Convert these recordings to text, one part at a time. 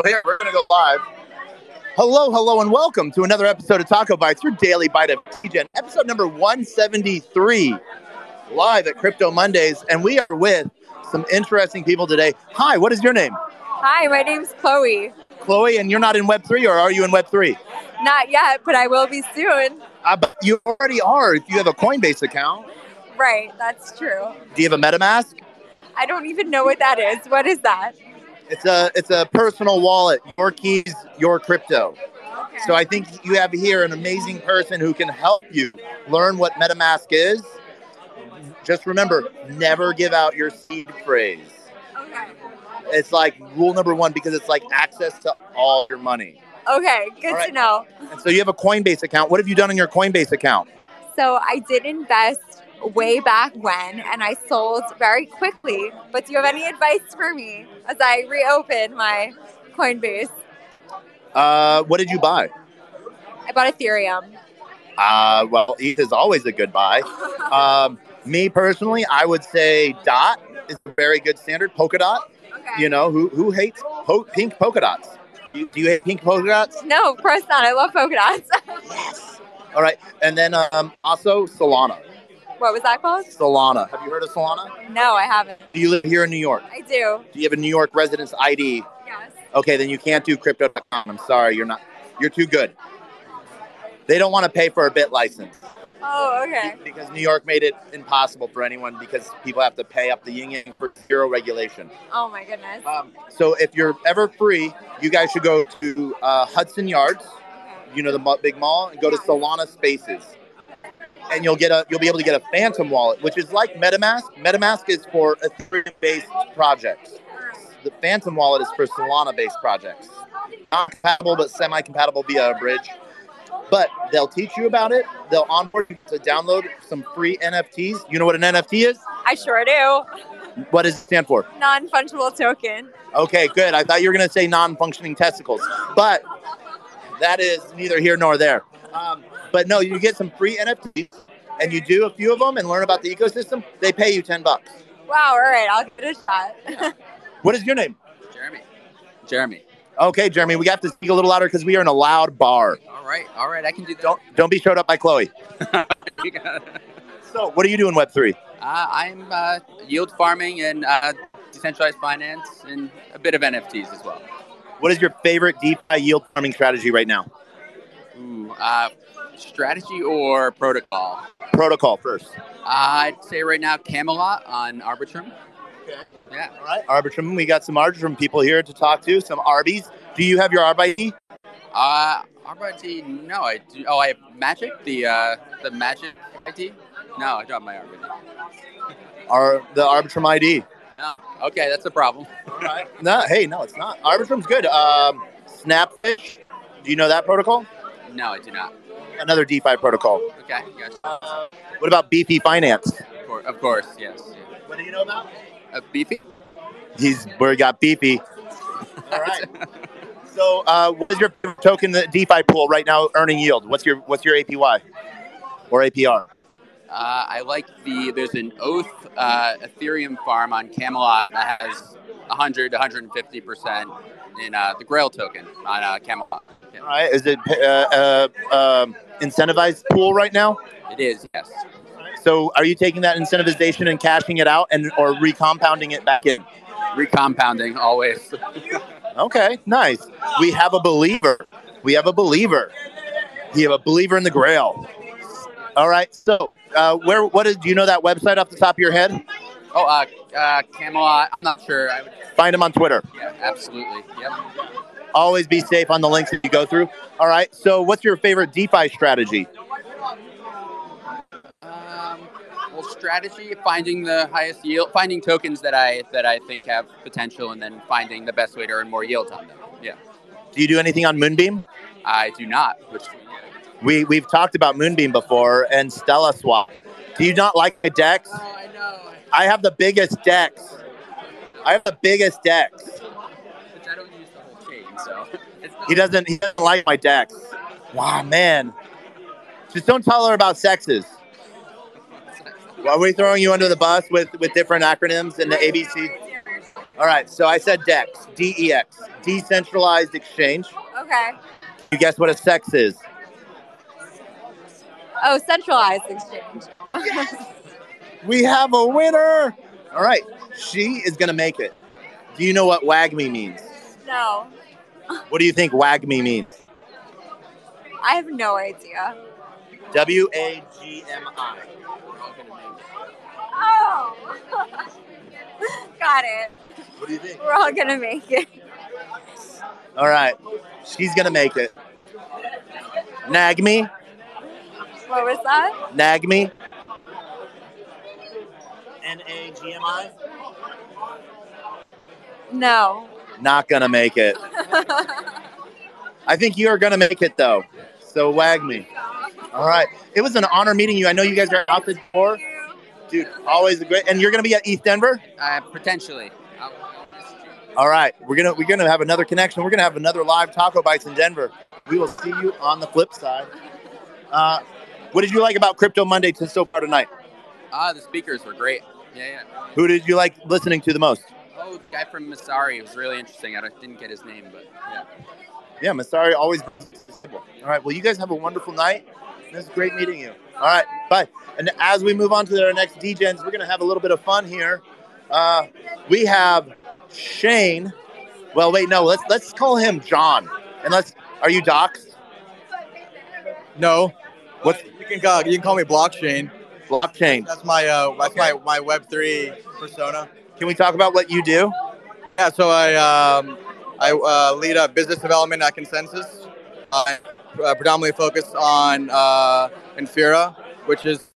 So here we're gonna go live. Hello, hello, and welcome to another episode of TacoBytes, your daily bite of Degen, episode number 173, live at Crypto Mondays, and we are with some interesting people today. Hi, what is your name? Hi, my name's Chloe. Chloe, and you're not in Web three, or are you in Web three? Not yet, but I will be soon. Uh, but you already are if you have a Coinbase account. Right, that's true. Do you have a MetaMask? I don't even know what that is. What is that? It's a it's a personal wallet. Your keys, your crypto. Okay. So I think you have here an amazing person who can help you learn what MetaMask is. Just remember, never give out your seed phrase. okay. It's like rule number one because it's like access to all your money. Okay, good right. to know. And so you have a Coinbase account. What have you done on your Coinbase account? So I did invest way back when and I sold very quickly. But do you have any advice for me as I reopen my Coinbase? Uh, what did you buy? I bought Ethereum. Uh, well, ETH is always a good buy. Um, me personally, I would say Dot is a very good standard. Polka Dot. Okay. You know who who hates po- pink polka dots? You, do you hate pink polka dots? No, of course not. I love polka dots. Yes. All right, and then um, also Solana. What was that called? Solana. Have you heard of Solana? No, I haven't. Do you live here in New York? I do. Do you have a New York residence ID? Yes. Okay, then you can't do crypto.com. I'm sorry, you're not. You're too good. They don't want to pay for a BitLicense Oh, okay. because New York made it impossible for anyone because people have to pay up the yin yang for zero regulation. Oh my goodness. Um, so if you're ever free, you guys should go to uh, Hudson Yards. Okay. you know the big mall and go to Solana Spaces, and you'll get a you'll be able to get a Phantom wallet, which is like MetaMask. MetaMask is for Ethereum-based projects. The Phantom wallet is for Solana-based projects. Not compatible, but semi-compatible via a bridge. But they'll teach you about it. They'll onboard you to download some free NFTs. You know what an NFT is? I sure do. What does it stand for? Non fungible token. Okay, good. I thought you were going to say non-functioning testicles, but that is neither here nor there. Um, but no, you get some free NFTs, and you do a few of them and learn about the ecosystem. They pay you ten bucks. Wow, all right, I'll give it a shot. What is your name? Jeremy. Jeremy. Okay, Jeremy. We have to speak a little louder because we are in a loud bar. All right. All right. I can do that. Don't don't be showed up by Chloe. You got it. So, what are you doing Web three? uh, I'm uh, yield farming and uh, decentralized finance and a bit of NFTs as well. What is your favorite DeFi yield farming strategy right now? Ooh, uh, strategy or protocol? Protocol first. I'd say right now Camelot on Arbitrum. Okay. Yeah. All right, Arbitrum. We got some Arbitrum people here to talk to. Some Arbies. Do you have your Arb ID? Uh, RBIT, no, I do. Oh, I have Magic, the uh, the Magic ID. No, I don't my RBIT. Or the Arbitrum ID? No. Okay, that's a problem. All right. No, hey, no, it's not. Arbitrum's good. Um, Snapfish. Do you know that protocol? No, I do not. Another DeFi protocol. Okay, gotcha. Uh, what about Beefy Finance? Of course, of course yes. What do you know about? Uh, beefy. He's where he got BP. All right. So, uh, what is your token, the DeFi pool right now earning yield? What's your what's your APY or APR? Uh, I like the there's an Oath uh, Ethereum farm on Camelot that has 100 150 percent in uh, the Grail token on uh, Camelot. All right. Is it uh, uh, um incentivized pool right now? It is yes. So, are you taking that incentivization and cashing it out and or recompounding it back in? Recompounding always. Okay, nice. We have a believer. We have a believer. We have a believer in the Grail. All right. So, uh, where? What is? Do you know that website off the top of your head? Oh, uh, uh, Camelot. I'm not sure. I would. Find him on Twitter. Yeah, absolutely. Yep. Always be safe on the links that you go through. All right. So, what's your favorite DeFi strategy? Um, well, strategy, finding the highest yield, finding tokens that I that I think have potential, and then finding the best way to earn more yield on them. Yeah, Do you do anything on Moonbeam? I do not. Which We we've talked about Moonbeam before and StellaSwap. Do you not like my decks? Oh, I know. I have the biggest decks. I have the biggest decks. Which I don't use the whole chain, so He doesn't. He doesn't like my decks. Wow, man. Just don't tell her about sexes. Are we throwing you under the bus with with different acronyms and the ABC? All right, so I said DEX, D E X, decentralized exchange. Okay. You guess what a sex is? Oh, centralized exchange. We have a winner. All right, she is gonna make it. Do you know what wag me means? no, What do you think wag me means? I have no idea. W A G M I. Oh, got it. What do you think? We're all gonna make it. All right, she's gonna make it. Nag me. What was that? NAGMI. N A G M I. No. Not gonna make it. I think you are gonna make it though. So wag me. All right, it was an honor meeting you. I know you guys are out the door, dude. Always a great. And you're gonna be at East Denver. Uh, potentially. I'll- All right, we're gonna we're gonna have another connection. We're gonna have another live TacoBytes in Denver. We will see you on the flip side. Uh, what did you like about Crypto Monday to so far tonight? Ah, the speakers were great. Yeah, yeah. Who did you like listening to the most? Oh, the guy from Messari It was really interesting. I didn't get his name, but yeah. Yeah, Messari always. All right, well, you guys have a wonderful night. It was great meeting you. All right, bye. And as we move on to our next degens, we're gonna have a little bit of fun here. Uh, we have Shane. Well, wait, no, let's let's call him John. And let's. Are you doxxed? No. What? You can call, you can call me Blockchain. Blockchain? That's my uh, that's my my Web three persona. Can we talk about what you do? Yeah. So I um, I uh, lead a business development at ConsenSys. I uh, predominantly focus on uh, Infura, which is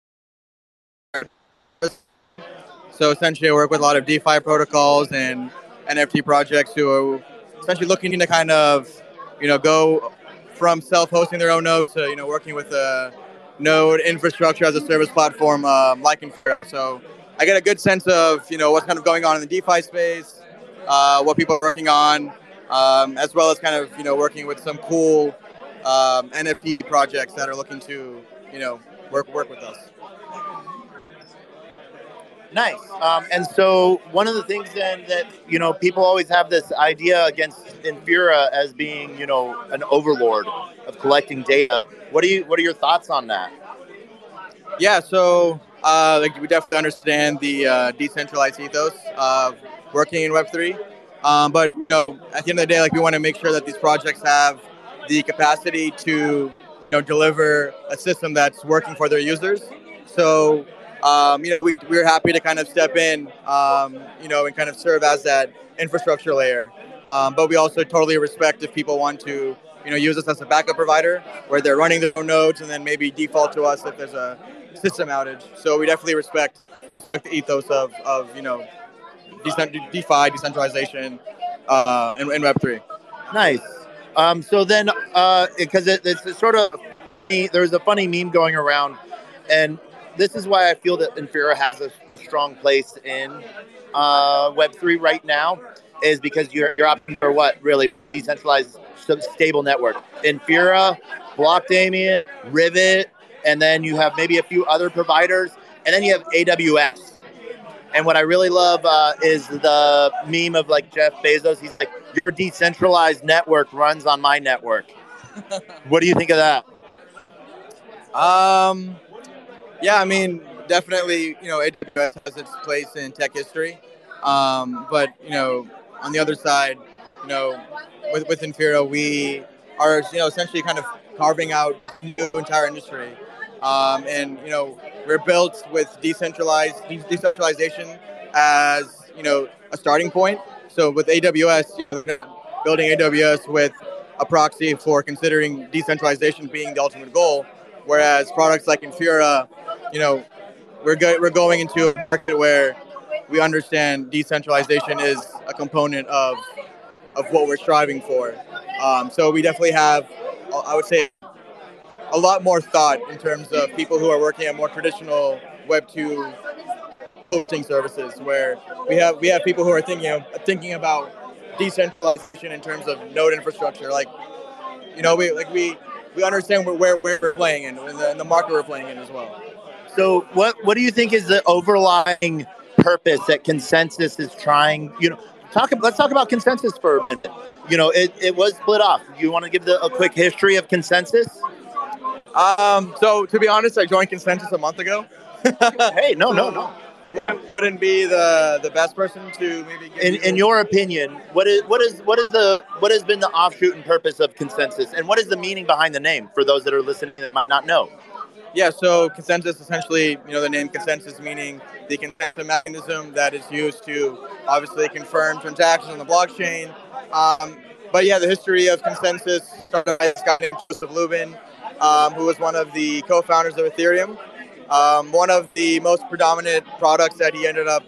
so essentially I work with a lot of DeFi protocols and NFT projects who are essentially looking to kind of you know go from self-hosting their own node to you know working with a node infrastructure as a service platform um, like Infura. So I get a good sense of you know what's kind of going on in the DeFi space, uh, what people are working on, um, as well as kind of you know working with some cool um, NFT projects that are looking to you know work work with us. Nice. Um, and so one of the things then that you know people always have this idea against Infura as being you know an overlord of collecting data. What do you What are your thoughts on that? Yeah, so uh, like we definitely understand the uh, decentralized ethos of working in Web three, um, but you know, at the end of the day, like we want to make sure that these projects have the capacity to you know deliver a system that's working for their users. So um, you know we, we're happy to kind of step in, um, you know, and kind of serve as that infrastructure layer. Um, but we also totally respect if people want to you know use us as a backup provider where they're running their own nodes and then maybe default to us if there's a system outage. So we definitely respect the ethos of, of you know decent, DeFi decentralization uh, in, in Web three. Nice. Um, so then, because it, it's a sort of there's a funny meme going around, and this is why I feel that Infura has a strong place in uh, Web three right now, is because you're you're opting for what really decentralized stable network. Infura, Blockdaemon, Rivet, and then you have maybe a few other providers, and then you have AWS. And what I really love uh, is the meme of like Jeff Bezos. He's like, "Your decentralized network runs on my network." what do you think of that? Um, yeah, I mean, definitely, you know, AWS has its place in tech history. Um, but, you know, on the other side, you know, with, with Infura, we are, you know, essentially kind of carving out new entire industry. Um, and, you know, we're built with decentralized de- decentralization as, you know, a starting point. So with AWS, you know, building AWS with a proxy for considering decentralization being the ultimate goal. Whereas products like Infura, you know, we're go- we're going into a market where we understand decentralization is a component of of what we're striving for. Um, so we definitely have, I would say, a lot more thought in terms of people who are working at more traditional Web two hosting services, where we have we have people who are thinking of, thinking about decentralization in terms of node infrastructure. Like, you know, we like we we understand where where, we're playing in and the, and the market we're playing in as well. So, what what do you think is the overlying purpose that ConsenSys is trying? You know, talk. Let's talk about ConsenSys for a minute. You know, it, it was split off. You want to give the, a quick history of ConsenSys? Um, so to be honest, I joined ConsenSys a month ago. hey, no, no, no. I wouldn't be the the best person to maybe. Give In, in your opinion, what is what is what is the what has been the offshoot and purpose of ConsenSys, and what is the meaning behind the name for those that are listening that might not know? Yeah, so ConsenSys essentially, you know, the name ConsenSys meaning the consensus mechanism that is used to obviously confirm transactions on the blockchain. Um, but yeah, the history of ConsenSys started by this guy named Joseph Lubin, um, who was one of the co-founders of Ethereum. Um, one of the most predominant products that he ended up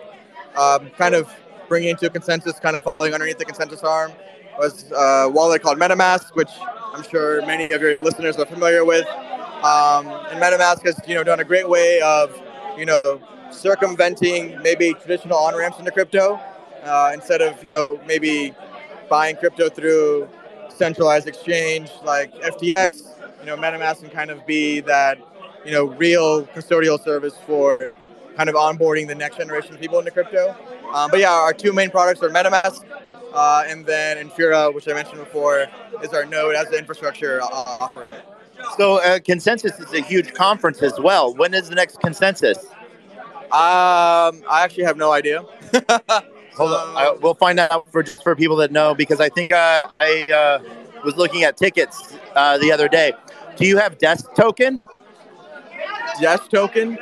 um, kind of bringing into ConsenSys, kind of falling underneath the ConsenSys arm, was a wallet called MetaMask, which I'm sure many of your listeners are familiar with. Um, and MetaMask has, you know, done a great way of, you know, circumventing maybe traditional on ramps into crypto uh, instead of you know, maybe buying crypto through centralized exchange like FTX. You know, MetaMask can kind of be that, you know, real custodial service for kind of onboarding the next generation of people into crypto. Um, but yeah, our two main products are MetaMask uh, and then Infura, which I mentioned before, is our node as the infrastructure uh, offering. So, uh, consensus is a huge conference as well. When is the next consensus? Um, I actually have no idea. Hold on, I, we'll find out for just for people that know because I think uh, I uh, was looking at tickets uh, the other day. Do you have desk token? Yes token?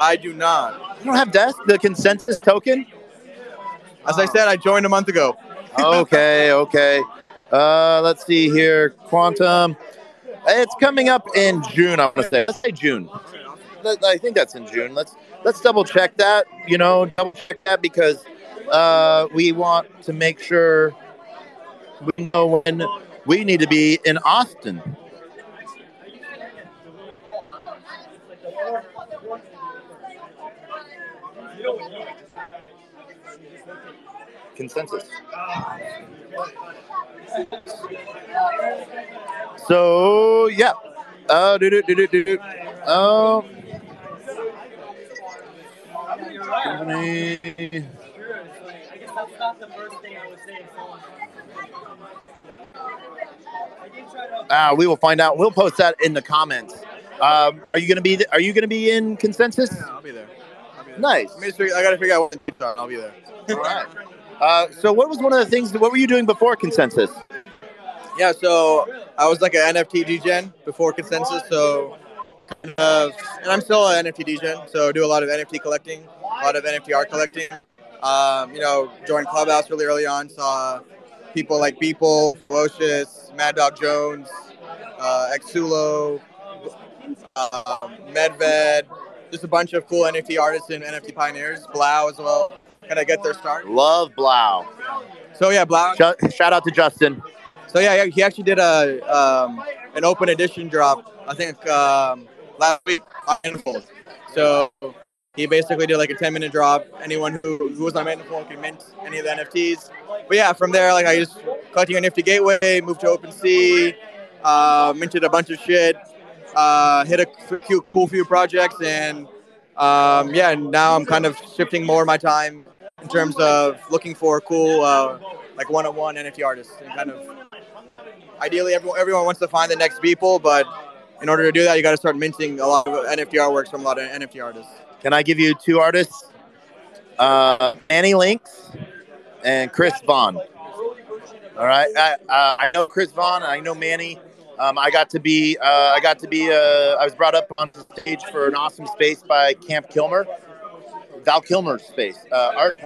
I do not. You don't have desk the consensus token? As I said, I joined a month ago. Okay, okay. Uh, let's see here. Quantum. It's coming up in June. I want to say. Let's say June. I think that's in June. Let's let's double check that. You know, double check that because uh, we want to make sure we know when we need to be in Austin. Consensus. So yeah. Uh, do do do do do. Um. company- Ah, we will find out. We'll post that in the comments. Um, are you gonna be? Are you gonna be in consensus? Yeah, I'll be there. I'll be there. Nice. Let me just figure, I gotta figure out what the dates are. I'll be there. All right. Uh, so, what was one of the things? What were you doing before ConsenSys? Yeah, so I was like an NFT degen before ConsenSys, so and I'm still an NFT degen, so do a lot of NFT collecting, a lot of NFT art collecting. Um, you know, joined Clubhouse really early on, saw people like Beeple, Fewocious, Mad Dog Jones, uh, Exulo, um, Medved, just a bunch of cool NFT artists and NFT pioneers, Blau as well, kind of get their start. Love Blau. So yeah, Blau. Ju- Shout out to Justin. So yeah, yeah, he actually did a um, an open edition drop. I think um, last week on Manifold. So he basically did like a 10 minute drop. Anyone who, who was on Manifold can mint any of the NFTs. But yeah, from there, like I just collecting a Nifty Gateway, moved to OpenSea, uh, minted a bunch of shit, uh, hit a few cool few projects, and um, yeah, and now I'm kind of shifting more of my time in terms of looking for cool, uh, like one-on-one NFT artists, and kind of ideally everyone everyone wants to find the next Beeple, but in order to do that, you got to start minting a lot of NFT artworks from a lot of NFT artists. Can I give you two artists? Uh, Annie Links and Chris Vaughn. All right, I, uh, I know Chris Vaughn. I know Manny. Um, I got to be. Uh, I got to be. Uh, I was brought up on the stage for an awesome space by Camp Kilmer, Val Kilmer's space, uh, art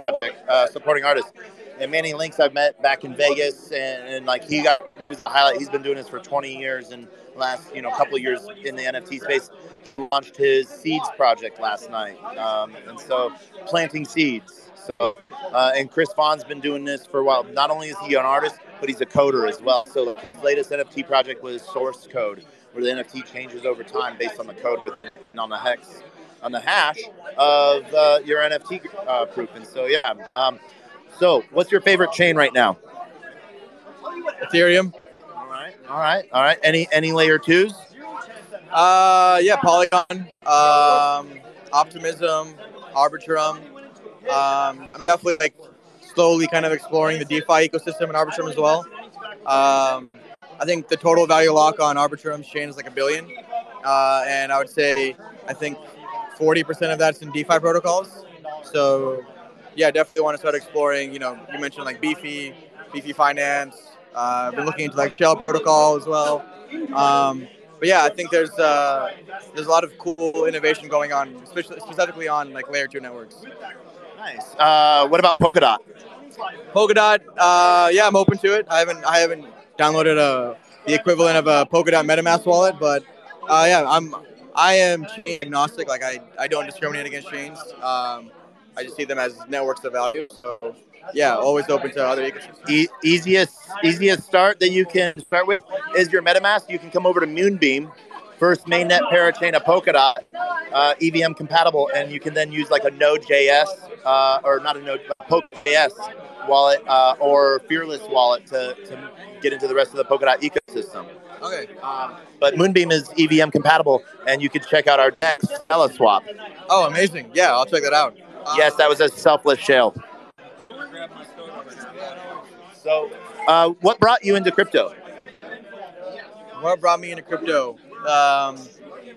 uh, supporting artists. And Manny Links I've met back in Vegas, and, and like he got the highlight. He's been doing this for 20 years, and last you know couple of years in the NFT space. He launched his seeds project last night, um, and so planting seeds. So, uh, and Chris Vaughn's been doing this for a while. Not only is he an artist, but he's a coder as well. So latest NFT project was source code, where the NFT changes over time based on the code and on the hex, on the hash of uh, your NFT uh, proof. And so, yeah. Um, so, what's your favorite chain right now? Ethereum. All right, all right, all right. Any any layer twos? Uh, yeah, Polygon, um, Optimism, Arbitrum. Um, I'm definitely like slowly kind of exploring the DeFi ecosystem and Arbitrum as well. Um, I think the total value lock on Arbitrum's chain is like a billion, uh, and I would say I think 40% of that's in DeFi protocols. So yeah, definitely want to start exploring. You know, you mentioned like Beefy, Beefy Finance. Uh, been looking into like Shell protocol as well. Um, but yeah, I think there's uh, there's a lot of cool innovation going on, especially specifically on like layer two networks. Nice. Uh, what about Polkadot? Polkadot, uh, yeah, I'm open to it. I haven't I haven't downloaded a the equivalent of a Polkadot MetaMask wallet, but uh, yeah, I'm I am agnostic. Like I, I don't discriminate against chains. Um, I just see them as networks of value. So yeah, always open to other ecosystems. E- easiest easiest start that you can start with is your MetaMask. You can come over to Moonbeam, first mainnet parachain of Polkadot, uh, EVM compatible, and you can then use like a Node.js uh, or not a Node, Polk.js wallet uh, or Fearless wallet to, to get into the rest of the Polkadot ecosystem. Okay. Um, but Moonbeam is EVM compatible, and you can check out our DEX StellaSwap. Oh, amazing! Yeah, I'll check that out. Yes, that was a selfless shell. So, uh, what brought you into crypto? what brought me into crypto? Um,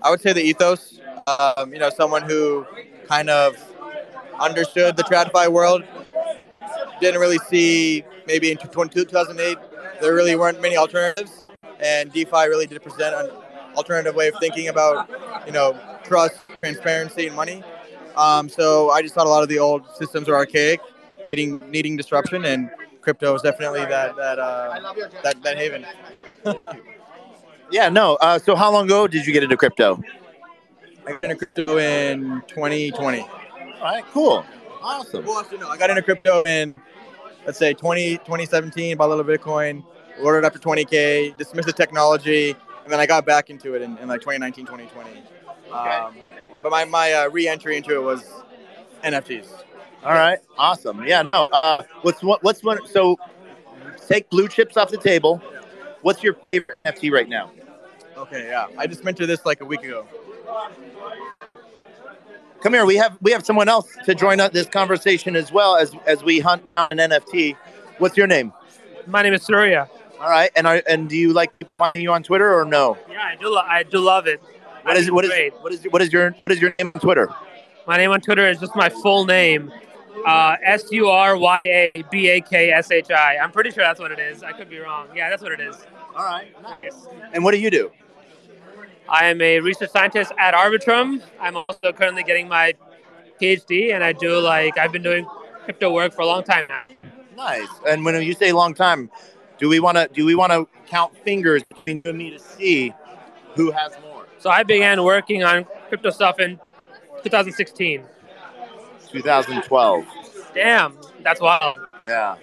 I would say the ethos. Um, you know, someone who kind of understood the TradFi world. Didn't really see maybe in 2008 there really weren't many alternatives, and DeFi really did present an alternative way of thinking about you know trust, transparency, and money. Um, so I just thought a lot of the old systems were archaic, needing needing disruption, and crypto is definitely that that uh, that, that haven. Yeah, no. Uh, so, how long ago did you get into crypto? I got into crypto in 2020. All right, cool, awesome. Well, actually, no, I got into crypto in, let's say, 20, 2017, bought a little Bitcoin, ordered up to 20K, dismissed the technology, and then I got back into it in, in like 2019, 2020. Um, but my, my uh, re entry into it was NFTs. All right, awesome. Yeah, no. Uh, what's what? What's one? So, take blue chips off the table. What's your favorite NFT right now? Okay, yeah. I just mentioned this like a week ago. Come here. We have we have someone else to join up this conversation as well as as we hunt down an NFT. What's your name? My name is Surya. All right, and are, and do you like finding you on Twitter or no? Yeah, I do. Lo- I do love it. What is what is what is what is your what is your name on Twitter? My name on Twitter is just my full name, uh, S U R Y A B A K S H I. I'm pretty sure that's what it is. I could be wrong. Yeah, that's what it is. All right, nice. And what do you do? I am a research scientist at Arbitrum. I'm also currently getting my PhD, and I do like I've been doing crypto work for a long time now. Nice. And when you say long time, do we want to do we want to count fingers between you and me to see who has more? So I began working on crypto stuff in 2016. 2012. Damn, that's wild. Yeah.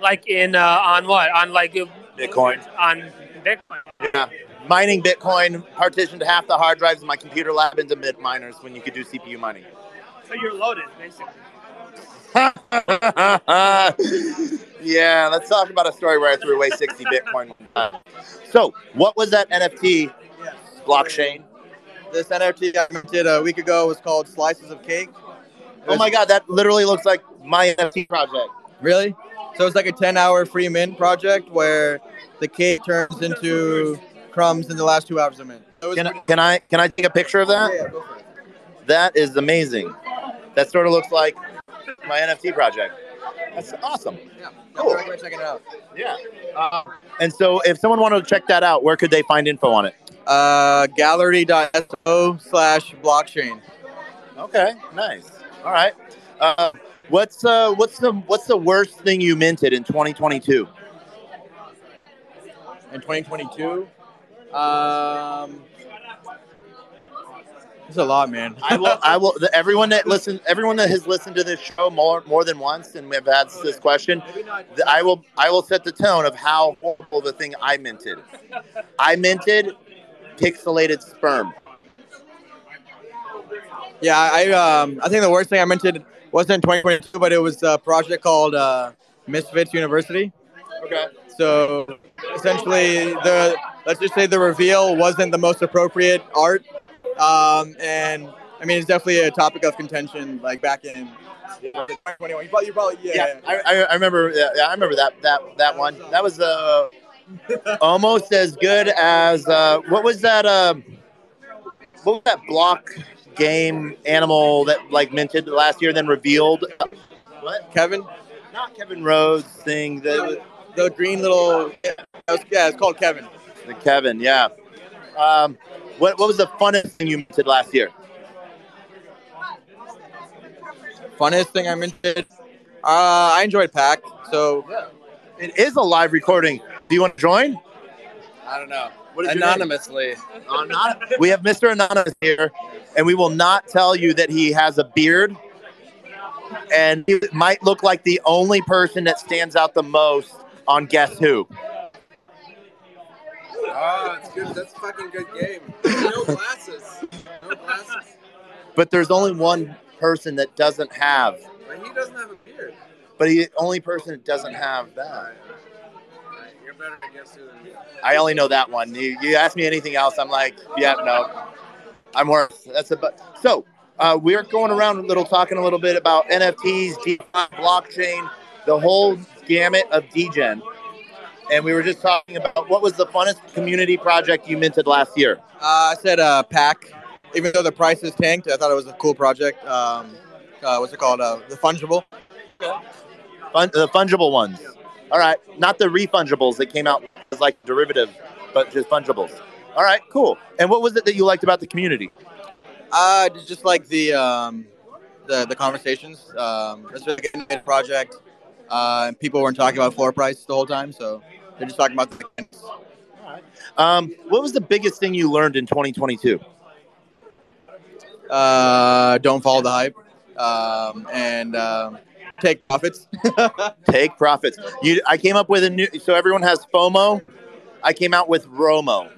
Like in uh, on what? On like uh, Bitcoin. on Bitcoin. Yeah. Mining Bitcoin partitioned half the hard drives in my computer lab into bit miners when you could do CPU mining. So you're loaded, basically. yeah, let's talk about a story where I threw away 60 Bitcoin. So, what was that NFT blockchain? This NFT I did a week ago was called Slices of Cake. It Oh my god, that literally looks like my NFT project. Really? So it's like a 10 hour free mint project where the cake turns into crumbs in the last two hours of mint. Can I, can I can I take a picture of that? yeah, yeah, go for it. That is amazing. That sort of looks like my NFT project. That's awesome. Yeah, Cool. Checking it out. Yeah. Uh, and so, if someone wanted to check that out, where could they find info on it? Uh, gallery.so slash blockchain. Okay, nice. All right. Uh, what's uh, what's the what's the worst thing you minted in 2022? In 2022, um, it's a lot, man. I will. I will. The, everyone that listen, everyone that has listened to this show more more than once, and we've had this question, the, I will. I will set the tone of how horrible the thing I minted. I minted pixelated sperm. Yeah, I um, I think the worst thing I mentioned wasn't in 2022, but it was a project called uh, Misfits University. Okay. So essentially, the let's just say the reveal wasn't the most appropriate art, um, and I mean it's definitely a topic of contention. Like back in 2021. You probably, you probably yeah. Yeah, I, I, I remember. Yeah, yeah, I remember that that that one. That was uh, almost as good as uh, what was that? Uh, what was that block game animal that like minted last year, then revealed? What? Kevin, Not Kevin Rose thing. The, the green little yeah, it yeah, it's called Kevin. the Kevin, yeah. Um, what what was the funnest thing you minted last year? Funnest thing I minted. Uh, I enjoyed Pak. So It is a live recording. Do you want to join? I don't know. What is your name? Anonymously. We have Mr. Anonymous here, and we will not tell you that he has a beard. And he might look like the only person that stands out the most on Guess Who. Oh, it's good. That's a fucking good game. No glasses. No glasses. But there's only one person that doesn't have. But he doesn't have a beard. But he only person that doesn't have that. You're better to guess who than me. I only know that one. You, you ask me anything else, I'm like, yeah, no, I'm worse. That's about. So uh, we're going around a little, talking a little bit about NFTs, DeFi, blockchain, the whole gamut of degen. And we were just talking about what was the funnest community project you minted last year. uh, I said uh, Pak. Even though the price is tanked, I thought it was a cool project. Um, uh, what's it called? Uh, the fungible. Fun, the fungible ones. All right, not the refungibles that came out as like derivative, but just fungibles. All right, cool. And what was it that you liked about the community? Uh, just- like the um, the the conversations. Um, it's really good project. Uh, and people weren't talking about floor price the whole time, so they're just talking about the mechanics. Um, what was the biggest thing you learned in 2022? Uh, don't follow the hype, um, and um, take profits. Take profits. You, I came up with a new. So everyone has FOMO. I came out with ROMO.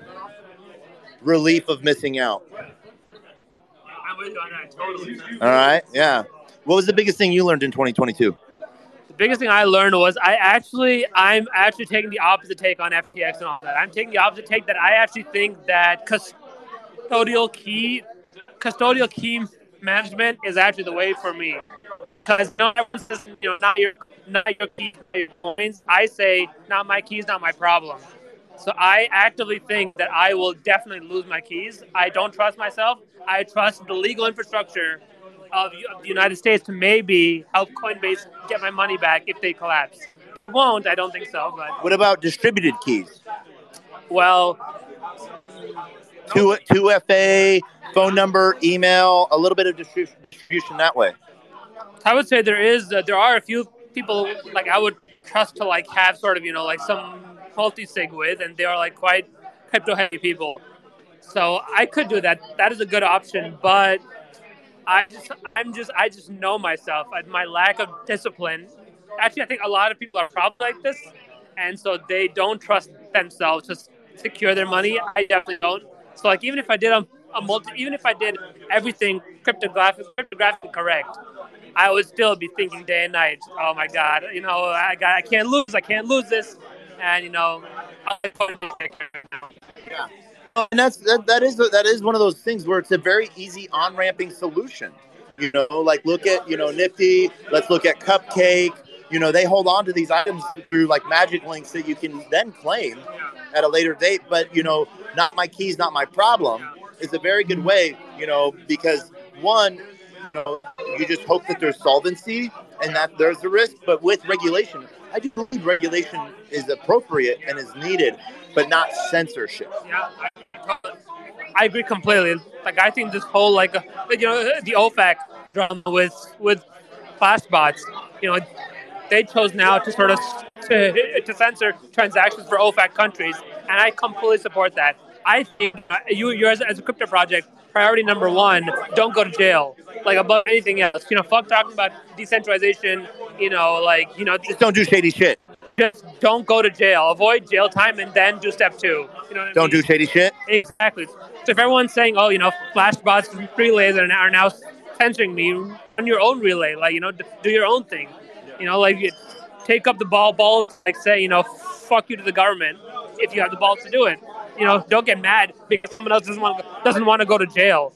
Relief of missing out. I'm with you on that totally. All right. Yeah. What was the biggest thing you learned in 2022? Biggest thing I learned was I actually I'm actually taking the opposite take on FTX and all that. I'm taking the opposite take that I actually think that custodial key custodial key management is actually the way for me. Because know, everyone says, you know, not your not your keys, your coins. I say, not my keys, not my problem. So I actively think that I will definitely lose my keys. I don't trust myself. I trust the legal infrastructure of, of the United States to maybe help Coinbase get my money back if they collapse. It won't. I don't think so. But What about distributed keys? well, Two, two FA, phone number, email, a little bit of distribution, distribution that way. I would say there is uh, there are a few people like I would trust to like have sort of you know like some multi sig with, and they are like quite crypto heavy people. So I could do that. That is a good option, but I just I'm just I just know myself. I, my lack of discipline. Actually, I think a lot of people are probably like this, and so they don't trust themselves to secure their money. I definitely don't. So like even if I did a, a multi, even if I did everything cryptographic cryptographically correct, I would still be thinking day and night. Oh my God, you know, I got, I can't lose, I can't lose this, and you know, now. And that's that, that is that is one of those things where it's a very easy on ramping solution. You know, like look at you know Nifty. Let's look at Cupcake. You know, they hold on to these items through like magic links that you can then claim at a later date. But you know, not my keys, not my problem is a very good way. You know, because one, you know, you just hope that there's solvency and that there's a risk. But with regulation, I do believe regulation is appropriate and is needed, but not censorship. Yeah, I, agree completely. Like I think this whole like uh, you know the OFAC drama with with Flashbots, you know, they chose now to sort of to, to censor transactions for OFAC countries, and I completely support that. I think uh, you you as, as a crypto project, priority number one, don't go to jail. Like above anything else, you know, fuck talking about decentralization. You know, like you know, just don't do shady shit. just don't go to jail. Avoid jail time, and then do step two. You know, Don't mean? do shady shit. Exactly. So if everyone's saying, "Oh, you know, Flashbots relays are now, are now censoring me," run your own relay. Like you know, do your own thing. You know, like you take up the ball, ball. Like say, you know, fuck you to the government if you have the balls to do it. You know, don't get mad because someone else doesn't want doesn't want to go to jail.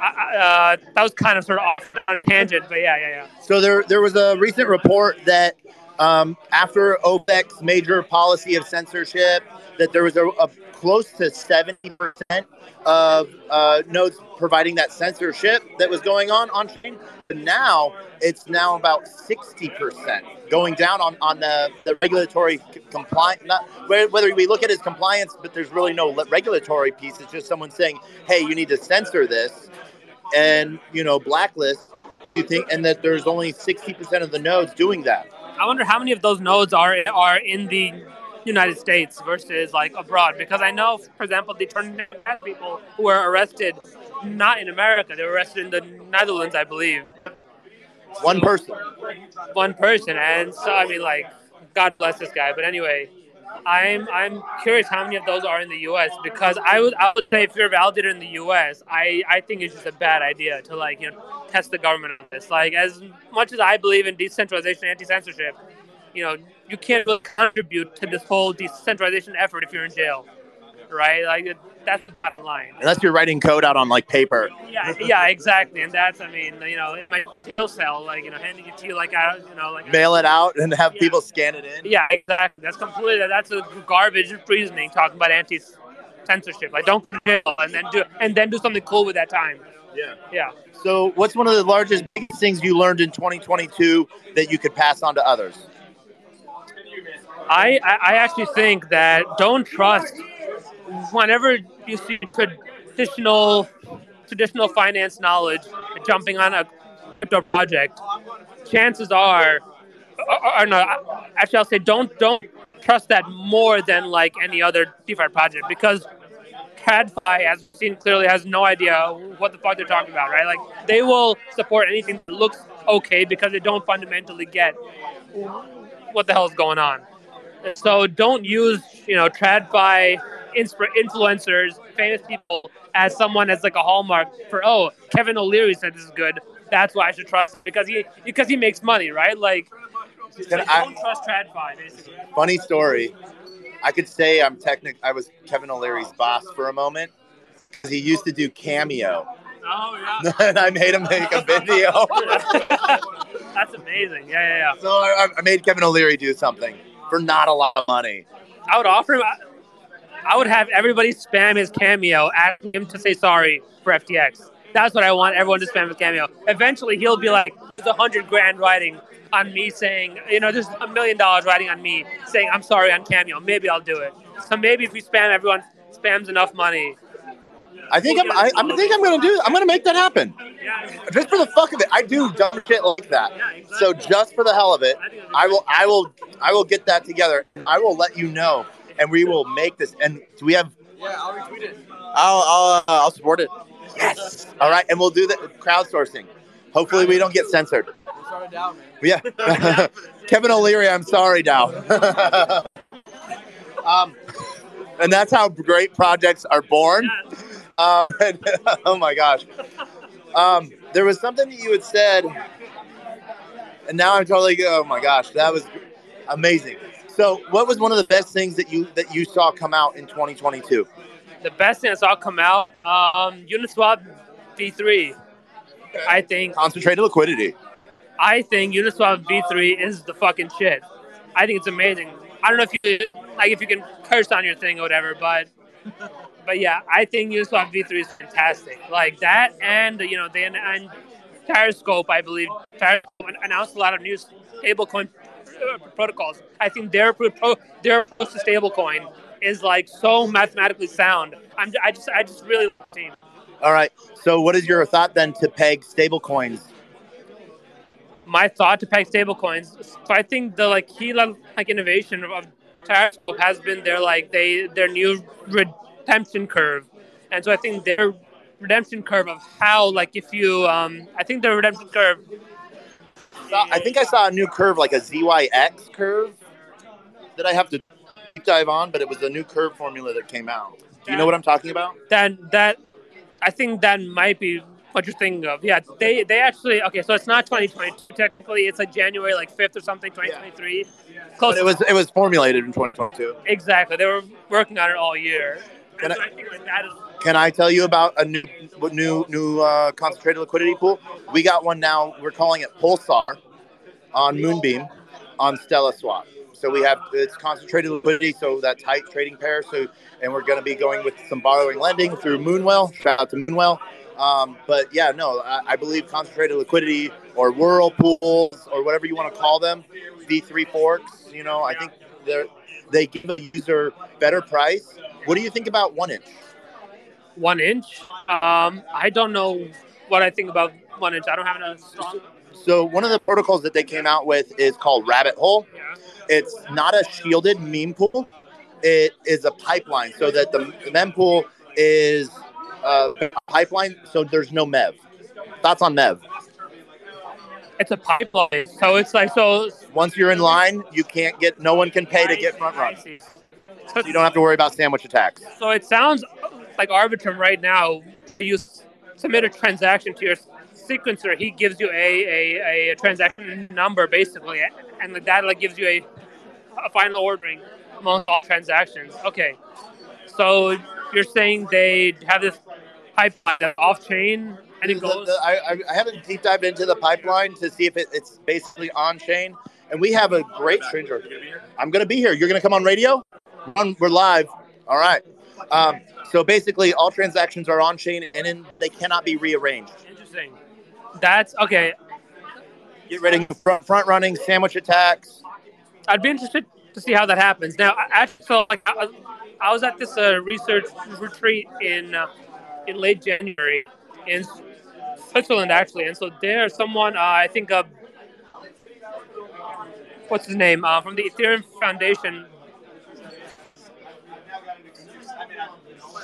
I, uh, that was kind of sort of off on a tangent, but yeah, yeah, yeah. So there, there was a recent report that um, after OFAC's major policy of censorship, that there was a, a close to seventy percent of uh, nodes providing that censorship that was going on on chain. But now it's now about sixty percent going down on, on the, the regulatory compliance. Whether we look at it as compliance, but there's really no regulatory piece. It's just someone saying, "Hey, you need to censor this," and you know, blacklist. You think, and that there's only sixty percent of the nodes doing that. I wonder how many of those nodes are are in the United States versus like abroad. Because I know, for example, the Tornado people who were arrested not in America; they were arrested in the Netherlands, I believe. One person. One person, and so I mean, like, God bless this guy. But anyway, I'm I'm curious how many of those are in the U.S. because I would I would say if you're validated in the U.S., I I think it's just a bad idea to like you know test the government on this. Like as much as I believe in decentralization, and anti-censorship, you know you can't really contribute to this whole decentralization effort if you're in jail, right? Like that's the bottom line. Unless you're writing code out on like paper. Yeah, yeah, exactly. And that's I mean you know in my jail cell, like you know handing it to you like I you know like Mail it out and have Yeah. people scan it in. Yeah, exactly. That's completely that's a garbage reasoning talking about anti censorship. Like don't go jail and then do and then do something cool with that time. Yeah. Yeah. So, what's one of the largest things you learned in 2022 that you could pass on to others? I, I actually think that don't trust whenever you see traditional traditional finance knowledge jumping on a crypto project, chances are or, or no, actually I'll say don't don't trust that more than like any other DeFi project because TradFi, as seen clearly, has no idea what the fuck they're talking about, right? Like they will support anything that looks okay because they don't fundamentally get what the hell is going on. So don't use you know TradFi influencers, famous people as someone as like a hallmark for oh Kevin O'Leary said this is good. That's why I should trust because he because he makes money, right? Like I- don't trust TradFi basically. Funny story. I could say I'm technic. I was Kevin O'Leary's boss for a moment. 'cause He used to do Cameo, Oh yeah. and I made him make a video. That's amazing. Yeah, yeah, yeah. so I, I made Kevin O'Leary do something for not a lot of money. I would offer him. I would have everybody spam his cameo, asking him to say sorry for FTX. That's what I want everyone to spam his cameo. Eventually, he'll be like, "There's a hundred grand riding on me saying, you know, there's a million dollars riding on me saying I'm sorry on cameo. Maybe I'll do it. So maybe if we spam everyone spams enough money, I think I'm. I, I think I'm gonna do. I'm gonna make that happen. yeah, Just for the fuck of it. I do dumb shit like that. So just for the hell of it, I will. I will. I will get that together. I will let you know, and we will make this. And do we have? Yeah, I'll retweet it. I'll I'll, uh, I'll support it. Yes. All right, and we'll do the crowdsourcing. Hopefully, we don't get censored. Down, man. Yeah. Kevin O'Leary, I'm sorry, DAO. um, and that's how great projects are born. Um, oh my gosh. Um, there was something that you had said, and now I'm totally. Oh my gosh, that was amazing. So, what was one of the best things that you that you saw come out in 2022? the best thing that's all come out, um, Uniswap V3. I think Concentrated liquidity. I think Uniswap V3 is the fucking shit. I think it's amazing. I don't know if you like if you can curse on your thing or whatever, but but yeah, I think Uniswap V3 is fantastic. Like that, and you know, they and Terrascope, I believe, announced a lot of new stablecoin uh, protocols. I think their pro, their approach to stablecoin is like so mathematically sound. I'm I just I just really love the team. All right. So, what is your thought then to peg stablecoins? my thought to peg stablecoins. So I think the like key like innovation of Terrascope has been their like they their new redemption curve, and so I think their redemption curve of how like if you um I think the redemption curve I think I saw a new curve, like a ZYX curve, that I have to deep dive on, but it was a new curve formula that came out. Do you know what I'm talking about? that that I think that might be what you're thinking of. Yeah, they they actually okay. So it's not 2022 technically. It's like January like fifth or something, 2023. Yeah. Close. But it was it was formulated in 2022. Exactly. They were working on it all year. Can I- I think like that is Can I tell you about a new new new uh, concentrated liquidity pool? We got one now. We're calling it Pulsar on Moonbeam on StellaSwap. So we have it's concentrated liquidity, so that tight trading pair. So and we're going to be going with some borrowing lending through Moonwell. Shout out to Moonwell. Um, but yeah, no, I, I believe concentrated liquidity or whirlpools or whatever you want to call them, V3 forks. You know, I think they're they give a user better price. What do you think about one inch? One inch. Um, I don't know what I think about one inch. I don't have a strong. So one of the protocols that they came out with is called Rabbit Hole. Yeah. It's not a shielded mem pool. It is a pipeline, so that the, the mem pool is uh, a pipeline, so there's no MEV. Thoughts on MEV? It's a pipeline, so it's like so. Once you're in line, you can't get. No one can pay to get front run. So, So you don't have to worry about sandwich attacks. so it sounds like Arbitrum right now. You submit a transaction to your sequencer. He gives you a, a, a transaction number basically, and that like gives you a, a final ordering among all transactions. Okay, so you're saying they have this pipeline off chain and it goes. the- I, I- I haven't deep dived into the pipeline to see if it, it's basically on chain. And we have a great stranger. I'm going to be here. You're going to come on radio? We're live. All right. Um, so basically, all transactions are on chain and in, they cannot be rearranged. Interesting. That's okay. Get ready for front, front running, sandwich attacks. I'd be interested to see how that happens. Now, I actually, so like, I, I was at this uh, research retreat in uh, in late January in Switzerland, actually, and so there, someone uh, I think uh, what's his name uh, from the Ethereum Foundation,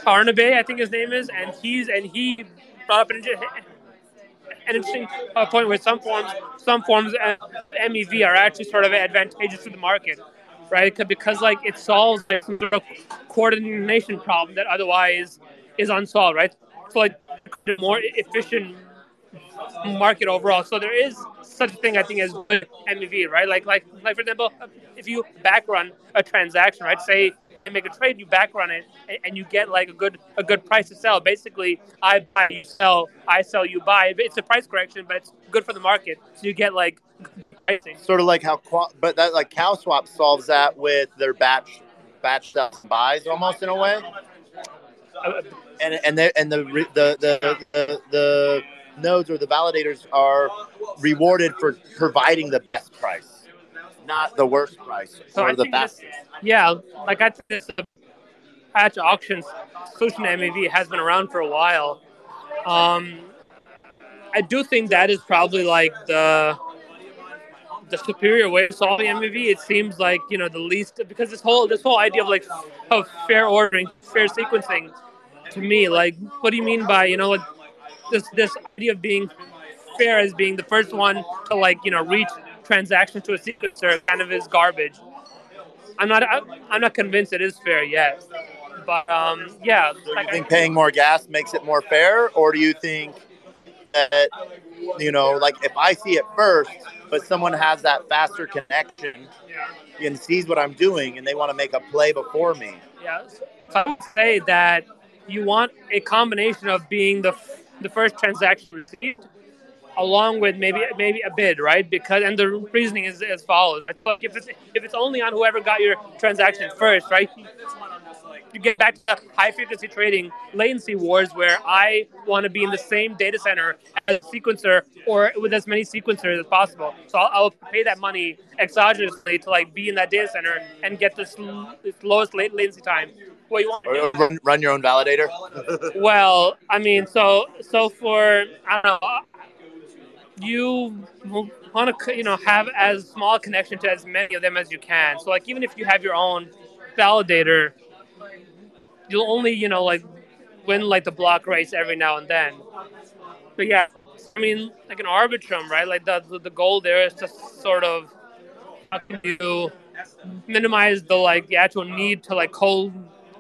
Barnabé, I think his name is, and he's and he brought up an, an interesting uh, point where some forms some forms of MEV are actually sort of advantageous to the market, right? Because like it solves some sort of coordination problem that otherwise is unsolved, right? So like more efficient market overall. So there is such a thing I think as MEV, right? Like like like for example, if you backrun a transaction, right? Say you make a trade, you backrun it, and, and you get like a good a good price to sell. Basically, I buy, you sell, I sell, you buy. It's a price correction, but it's good for the market. So you get like pricing. Sort of like how, but that like CoW Swap solves that with their batch batch stuff buys almost in a way. Uh, and and they and the the, the the the nodes or the validators are rewarded for providing the best price, not the worst price So I or the think this- Yeah, like I think this batch auctions solution to MEV has been around for a while. Um, I do think that is probably like the the superior way of solving MEV. It seems like you know the least because this whole this whole idea of like of fair ordering, fair sequencing, to me, like what do you mean by you know like this this idea of being fair as being the first one to like you know reach transaction to a sequencer kind of is garbage. I'm not I- I'm not convinced it is fair yet, but um yeah, Do like you I- think paying more gas makes it more fair, or do you think that you know, like if I see it first, but someone has that faster connection and sees what I'm doing, and they want to make a play before me? Yeah, so I would say that you want a combination of being the the first transaction received, along with maybe maybe a bid, right? Because and the reasoning is as follows: Look, if it's if it's only on whoever got your transaction first, right? You get back to the high frequency trading latency wars where I want to be in the same data center as a sequencer or with as many sequencers as possible. So I'll, I'll pay that money exogenously to like be in that data center and get the sl- lowest latency time. What you want? to. Or run, run your own validator? Well, I mean, so so for I don't know, you want to you know have as small a connection to as many of them as you can. So like even if you have your own validator, you'll only you know like win like the block race every now and then. But yeah, I mean like an arbitrum, right? Like the the, the goal there is to sort of how can you minimize the like the actual need to like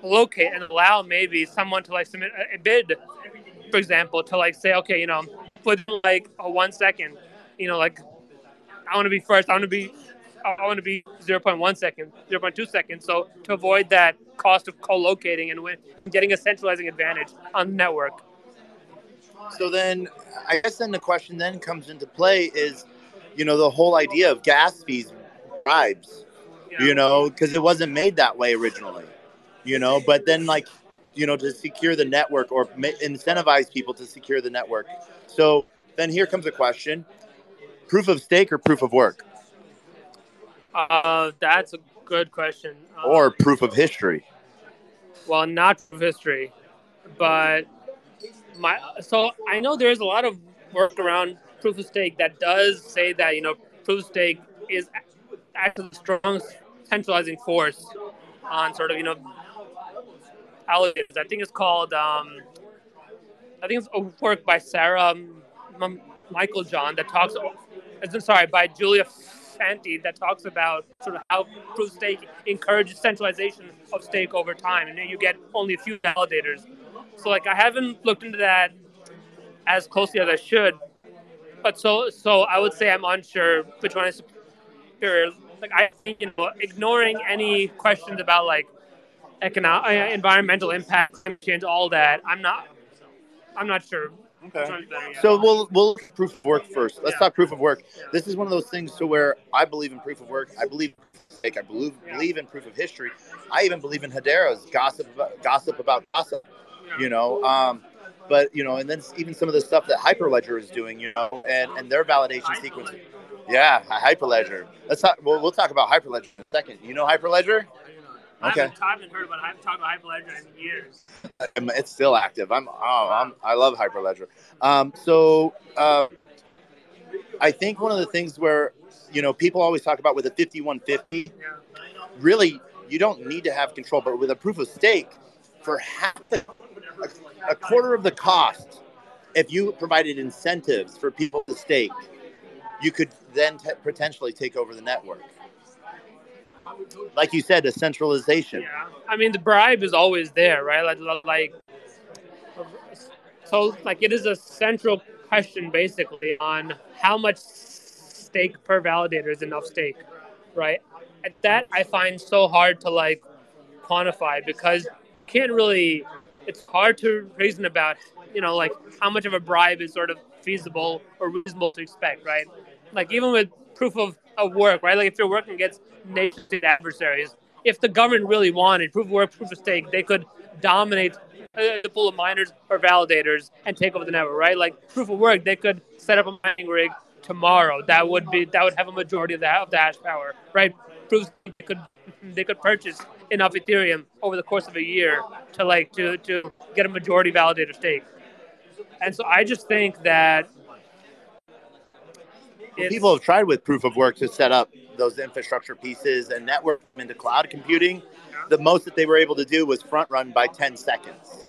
co-locate and allow maybe someone to like submit a- a bid, for example, to like say, okay, you know, within like a one second, you know, like I want to be first, I want to be I want to be 0.1 second, 0.2 seconds. So to avoid that cost of co-locating and win, getting a centralizing advantage on the network. So then, I guess then the question then comes into play is, you know, the whole idea of gas fees, bribes, Yeah. you know, because it wasn't made that way originally, you know. But then, like, you know, to secure the network or incentivize people to secure the network. So then here comes a question: proof of stake or proof of work, Uh, that's a good question. Uh, or proof of history? well, not proof of history, but my so I know there's a lot of work around proof of stake that does say that you know proof of stake is actually a strong centralizing force on sort of you know algorithms. I think it's called um, I think it's a work by Sarah M- Michael John that talks. I'm sorry, by Giulia Fanti that talks about sort of how proof stake encourages centralization of stake over time, and then you get only a few validators. So, like, I haven't looked into that as closely as I should, but so so I would say I'm unsure which one is superior. Like, I think you know, ignoring any questions about like economic, environmental impact, change, all that, I'm not. I'm not sure. which one is better yet. So we'll we'll proof of work first. Let's Yeah. talk proof of work. This is one of those things to where I believe in proof of work. I believe I believe believe in proof of history. I even believe in Hedera's gossip about, gossip about gossip. You know, um, but you know, and then even some of the stuff that Hyperledger is doing. You know, and and their validation sequence. Yeah, Hyperledger. Let's talk. We'll, we'll talk about Hyperledger in a second. You know Hyperledger? I Okay. haven't, I haven't heard about. I haven't talked about Hyperledger in years. It's still active. I'm. Oh, I'm. I love Hyperledger. Um, so uh, I think one of the things where you know people always talk about with a 5150, Yeah. really you don't need to have control, but with a proof of stake, for half the, a, a quarter of the cost, if you provided incentives for people to stake, you could then t- potentially take over the network. Like you said, a centralization. Yeah, I mean the bribe is always there, right? Like, like, so like it is a central question basically on how much stake per validator is enough stake, right? At that I find so hard to like quantify because can't really. It's hard to reason about, you know, like how much of a bribe is sort of feasible or reasonable to expect, right? Like even with proof of, of work, right? Like if you're working against nation adversaries, if the government really wanted proof of work, proof of stake, they could dominate uh, the pool of miners or validators and take over the network, right? Like proof of work, they could set up a mining rig tomorrow. That would be that would have a majority of the of the hash power, right? Proof they could they could purchase enough Ethereum over the course of a year to like to to get a majority validator stake. And so I just think that it's- People have tried with proof of work to set up those infrastructure pieces and network them into cloud computing. The most that they were able to do was front run by 10 seconds.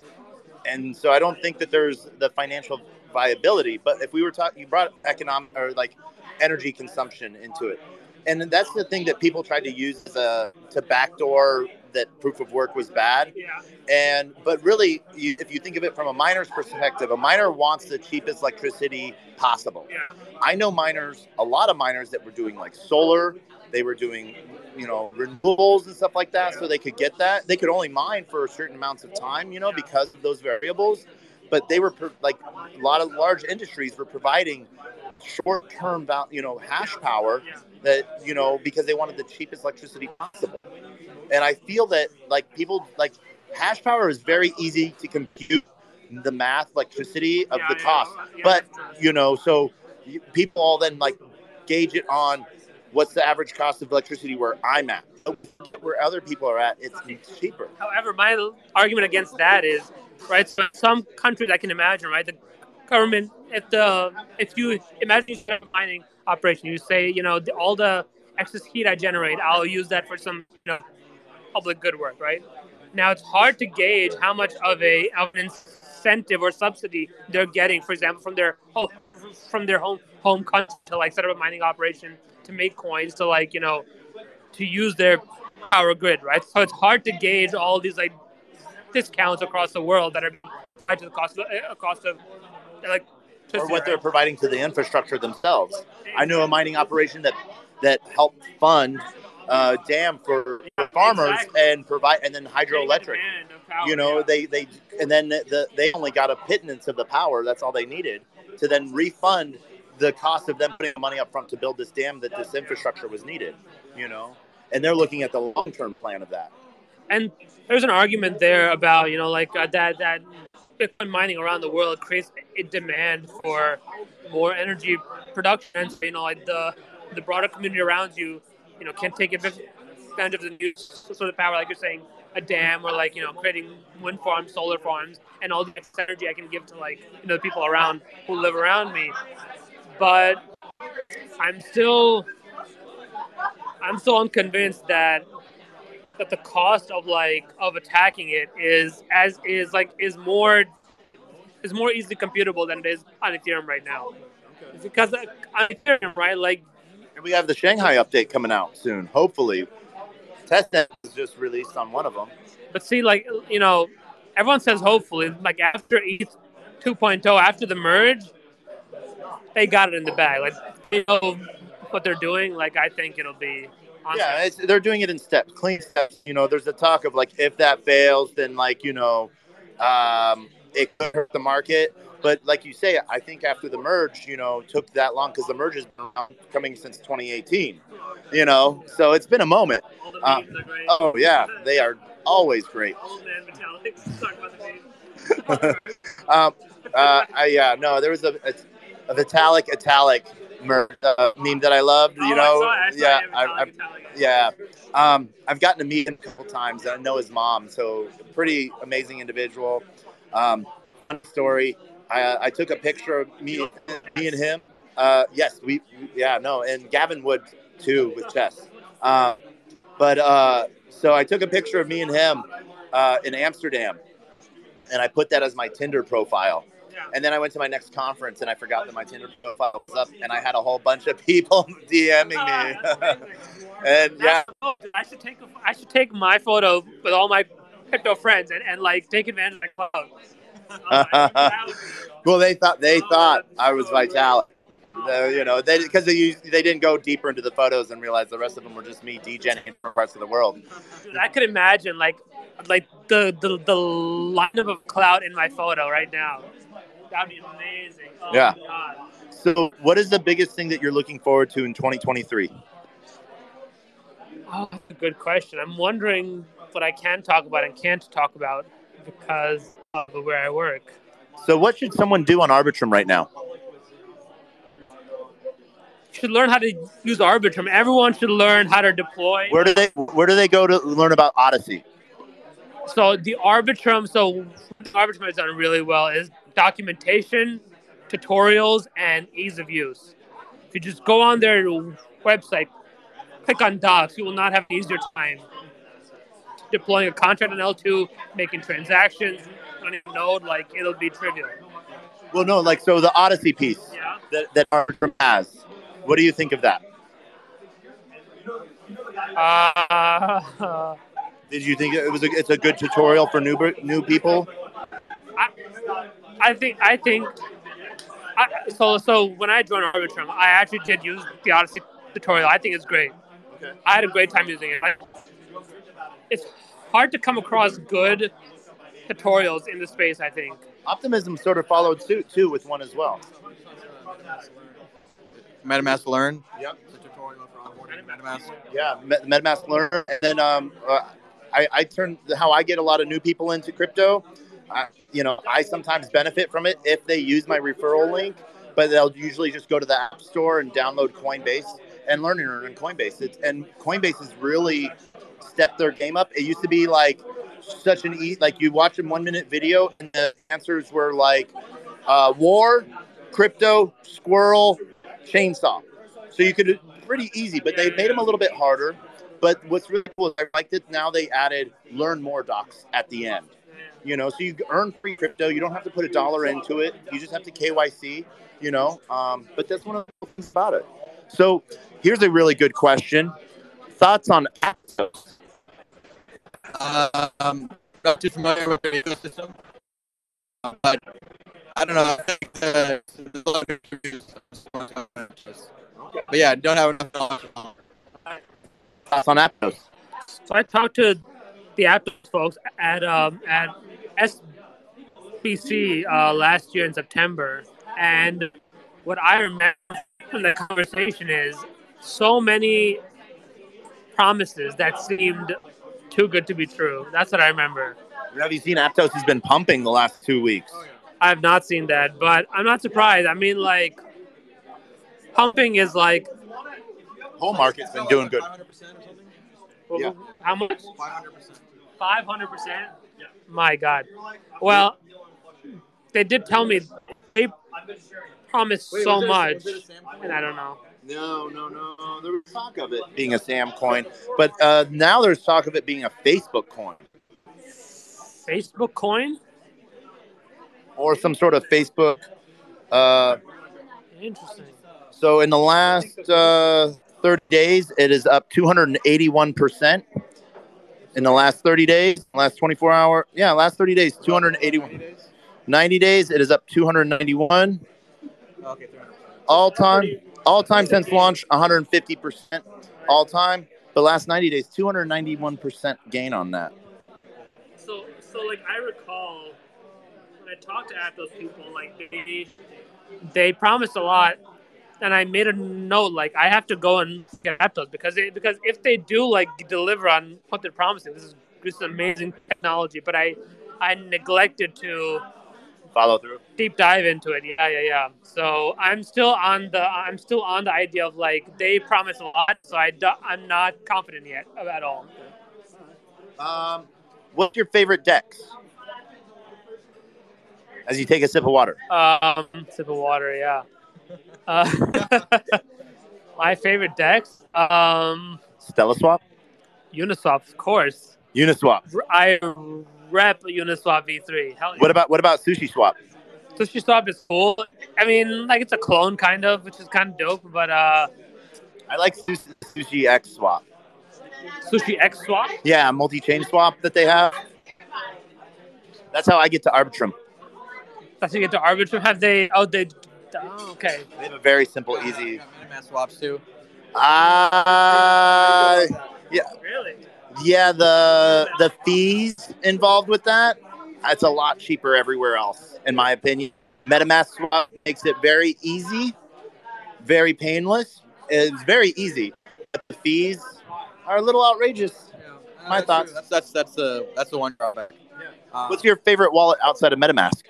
And so I don't think that there's the financial viability. But if we were talking, you brought economic or like energy consumption into it. And that's the thing that people tried to use to backdoor that proof of work was bad. yeah, And but really, you, if you think of it from a miner's perspective, a miner wants the cheapest electricity possible. yeah. I know miners, a lot of miners that were doing like solar, they were doing, you know, renewables and stuff like that, so they could get that. They could only mine for certain amounts of time, you know, because of those variables. But they were like a lot of large industries were providing short-term, val- you know, hash power that you know because they wanted the cheapest electricity possible. And I feel that like people like hash power is very easy to compute the math electricity of Yeah, the cost yeah, but you know so people all then like gauge it on what's the average cost of electricity where i'm at where other people are at it's cheaper However, my argument against that is, right? So some countries I can imagine, right? The government, if the if you imagine you have a mining operation, you say, you know, all the excess heat I generate, I'll use that for some, you know, public good work, right? Now it's hard to gauge how much of a of an incentive or subsidy they're getting, for example, from their home, from their home home country to like set up a mining operation to make coins to like you know to use their power grid, right? So it's hard to gauge all these like discounts across the world that are tied to the cost of uh, cost of like or what they're providing to the infrastructure themselves i knew a mining operation that that helped fund uh, dam for, for farmers exactly. and provide, and then hydroelectric. Demand of power, You know, yeah. they they and then the, they only got a pittance of the power. That's all they needed to then refund the cost of them putting the money up front to build this dam that this infrastructure was needed. You know, and they're looking at the long term plan of that. and there's an argument there about you know like uh, that that Bitcoin mining around the world creates a demand for more energy production. And so, you know, like the the broader community around you, you know, can take advantage of the new sort of power, like you're saying, a dam or like you know creating wind farms, solar farms, and all the energy I can give to like you know the people around who live around me. But I'm still I'm still unconvinced that that the cost of like of attacking it is as is like is more is more easily computable than it is on Ethereum right now. It's because uh, on Ethereum, right? Like And we have the Shanghai update coming out soon. Hopefully, testnet was just released on one of them. But see, like you know, everyone says hopefully, like after ETH 2.0, after the merge, they got it in the bag. Like you know what they're doing. Like I think it'll be. Yeah, it's, they're doing it in steps, clean steps. You know, there's a talk of like if that fails, then like you know, um, it could hurt the market. But like you say, I think after the merge, you know, took that long because the merge has been coming since 2018. You know, so it's been a moment. All Uh, memes are great. Oh yeah, they are always great. Old man Metallic. Talk about the um, uh, I, yeah, no, there was a, a, a Vitalik Italic mer- uh, meme that I loved. You Oh, I know, saw. I saw yeah. I, I, Metallic. yeah. Um, I've gotten to meet him a couple times, and I know his mom, so pretty amazing individual. Um, story. I, uh, I took a picture of me, me and him. Uh, yes, we, yeah, no, and Gavin Wood too with chess. Uh, but uh, so I took a picture of me and him uh, in Amsterdam, and I put that as my Tinder profile. And then I went to my next conference, and I forgot that my Tinder profile was up, and I had a whole bunch of people DMing Ah, me. and yeah, That's dope, dude. I should take a, I should take my photo with all my crypto friends and, and like take advantage of the cloud. That would be- well, they thought they thought I was so Vitalik. The- you know, they because they used, they didn't go deeper into the photos and realize the rest of them were just me degenerating in different parts of the world. Dude, I could imagine like like the the, the lineup of cloud in my photo right now. That'd be amazing. Oh Yeah. god. So, what is the biggest thing that you're looking forward to in 2023? Oh, that's a good question. I'm wondering what I can talk about and can't talk about because of where I work. So, what should someone do on Arbitrum right now? Should learn how to use Arbitrum. Everyone should learn how to deploy. Where do they Where do they go to learn about Odyssey? So the Arbitrum, so Arbitrum has done really well is documentation, tutorials, and ease of use. If you just go on their website, click on Docs, you will not have an easier time deploying a contract on L2, making transactions on a node. Like it'll be trivial. Well, no, like so the Odyssey piece Yeah. that that Arbitrum has. What do you think of that? Uh, Did you think it was a, it's a good tutorial for new new people? I, I think I think I, so. So when I joined Arbitrum, I actually did use the Odyssey tutorial. I think it's great. Okay. I had a great time using it. I, it's hard to come across good tutorials in the space. I think. Optimism sort of followed suit too with one as well. MetaMask Learn. Yep. It's a tutorial for onboarding MetaMask. Yeah, Met- MetaMask Learn, and then um, uh, I, I turn how I get a lot of new people into crypto. I, you know, I sometimes benefit from it if they use my referral link, but they'll usually just go to the App Store and download Coinbase and learn it on Coinbase. It's, and Coinbase has really stepped their game up. It used to be like such an e like you watch a one minute video and the answers were like uh, war, crypto, squirrel, chainsaw. So you could pretty easy, but they made them a little bit harder. But what's really cool is I liked it. Now they added learn more docs at the end. You know, so you earn free crypto. You don't have to put a dollar into it. You just have to KYC. You know, um, but that's one of the things about it. So here's a really good question: Thoughts on Aptos? Um, not too familiar with the ecosystem, but I don't know. I think there's a lot of reviews. But yeah, don't have enough knowledge. On thoughts on Aptos? So I talked to the Aptos folks at um, at SBC uh, last year in September, and what I remember from the conversation is so many promises that seemed too good to be true. That's what I remember. Have you seen Aptos has been pumping the last two weeks? I have not seen that, but I'm not surprised. I mean, like, pumping is like Whole market's been doing good. 500%? Yeah. how much? 500%. Five hundred percent. My God. Well, they did tell me they promised Wait, so much, a and I don't know. No, no, no. There was talk of it being a Sam coin, but uh, now there's talk of it being a Facebook coin Facebook coin. or some sort of Facebook. Uh, Interesting. so in the last uh, 30 days, it is up 281 percent. In the last 30 days, last 24 hour, yeah, last 30 days, 281. 90 days, it is up 291. Okay, all time, all time since launch, 150 percent all time. The last 90 days, 291 percent gain on that. So, so like I recall when I talked to Aptos people, like they they promised a lot, and I made a note like I have to go and get Aptos because they, because if they do like deliver on what they're promising, this is this is amazing technology. But I I neglected to Follow through. deep dive into it. Yeah, yeah, yeah. So I'm still on the I'm still on the idea of like they promise a lot, so I I'm not confident yet at all. Um, what's your favorite Dex? As you take a sip of water. Um, sip of water, yeah. Uh, my favorite Dex, um, StellaSwap, Uniswap, of course. Uniswap. I rep Uniswap V3. Hell yeah. What about what about SushiSwap? Sushi Swap is cool. I mean, like it's a clone kind of, which is kind of dope. But uh, I like Sushi, SushiXSwap. Sushi X Swap. Yeah, multi-chain swap that they have. That's how I get to Arbitrum. That's how you get to Arbitrum. Have they? Oh, they. Oh, okay. They have a very simple, easy. Got MetaMask swaps too. Uh, Really? yeah, the the fees involved with that, it's a lot cheaper everywhere else, in my opinion. MetaMask swap makes it very easy, very painless. It's very easy, but the fees are a little outrageous. Yeah, My that's thoughts. true. That's that's that's the that's the one drawback. Uh, What's your favorite wallet outside of MetaMask?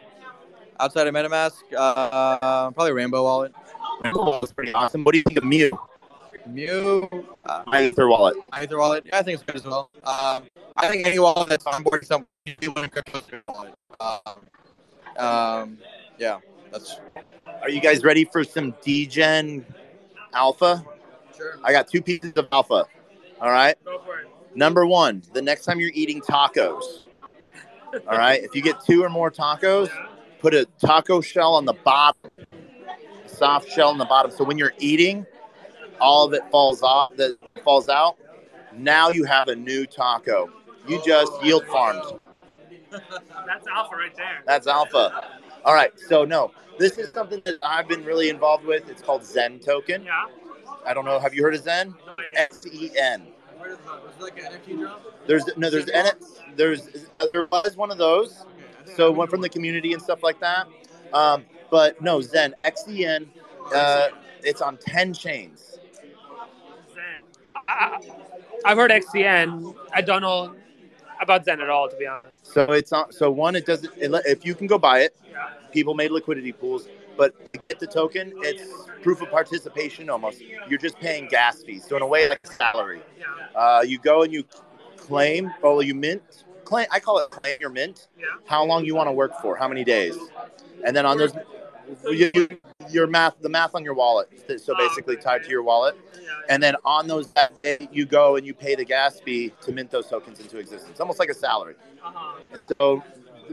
Outside of MetaMask? Uh, probably Rainbow Wallet. That's pretty awesome. What do you think of Mew, Mew. Uh, MyEtherWallet? Ether wallet. Yeah, I think it's good as well. Um, I think any wallet that's onboarding some in crypto is a good wallet. Um, um, yeah, that's Are you guys ready for some Degen alpha? sure. I got two pieces of alpha. All right. Go for it. Number one, the next time you're eating tacos, all right, if you get two or more tacos, put a taco shell on the bottom, soft shell on the bottom. So when you're eating, all of it falls off, that falls out. Now you have a new taco. You just yield farmed. That's alpha right there. That's alpha. All right. So no, this is something that I've been really involved with. It's called Zen Token. Yeah. I don't know. Have you heard of Zen? X E N. Where is that? Was it like an NFT drop? There's no. There's N. There's there was one of those. So one from the community and stuff like that. Um, but no, Zen XEN. Uh, it's on ten chains. Zen. I, I've heard XCN. I don't know about Zen at all, to be honest. So it's on. So one, it doesn't. It, if you can go buy it, people made liquidity pools. But to get the token, it's proof of participation almost. You're just paying gas fees. So in a way, like salary. Uh, you go and you claim, or you mint. Claim. I call it claim your mint. Yeah. How long you want to work for? How many days? And then on those, you, you- your math, the math on your wallet. So basically tied to your wallet. And then on those, you go and you pay the gas fee to mint those tokens into existence, almost like a salary. Uh-huh. So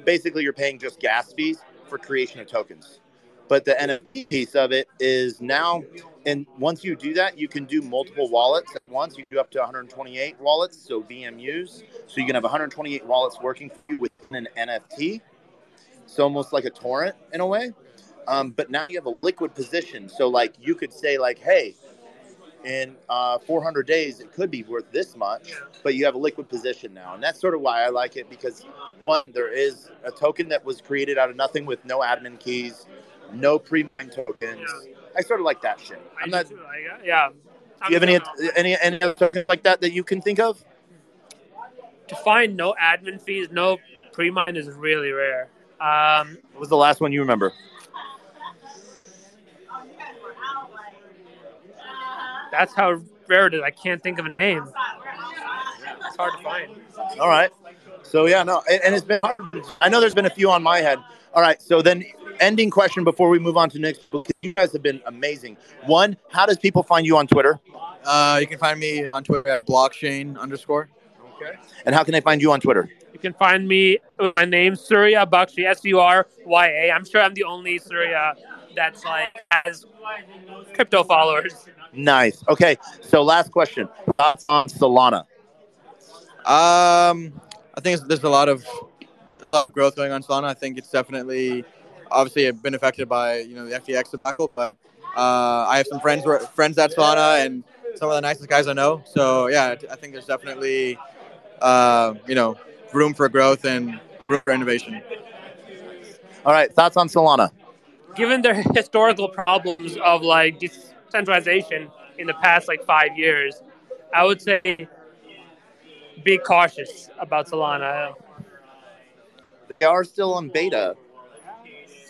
basically, you're paying just gas fees for creation of tokens. But the NFT piece of it is now, and once you do that, you can do multiple wallets at once. You do up to 128 wallets, so VMUs. So you can have 128 wallets working for you within an NFT. So almost like a torrent in a way. Um, but now you have a liquid position. So like you could say like, hey, in uh, 400 days, it could be worth this much, but you have a liquid position now. And that's sort of why I like it because, one, there is a token that was created out of nothing with no admin keys, no pre mine tokens. I sort of like that shit. I'm not. Do yeah. you have any, any, any other tokens like that that you can think of? To find no admin fees, no pre mine is really rare. Um, what was the last one you remember? that's how rare it is. I can't think of a name. It's hard to find. All right. So yeah, no, and, and it's been. Hard. I know there's been a few on my head. All right. So then, ending question before we move on to next. You guys have been amazing. One, how does people find you on Twitter? Uh, you can find me on Twitter at blockchain underscore. Okay. And how can they find you on Twitter? You can find me. My name Surya Bakshi. S U R Y A. I'm sure I'm the only Surya that's like has crypto followers. Nice. Okay. So last question. Thoughts on Solana? Um, I think there's a lot of growth going on Solana. I think it's definitely, obviously, have been affected by you know the FTX debacle, but uh, I have some friends friends at Solana and some of the nicest guys I know. So yeah, I think there's definitely uh, you know room for growth and room for innovation. All right. Thoughts on Solana? Given their historical problems of like decentralization in the past like five years, I would say be cautious about Solana. They are still on beta,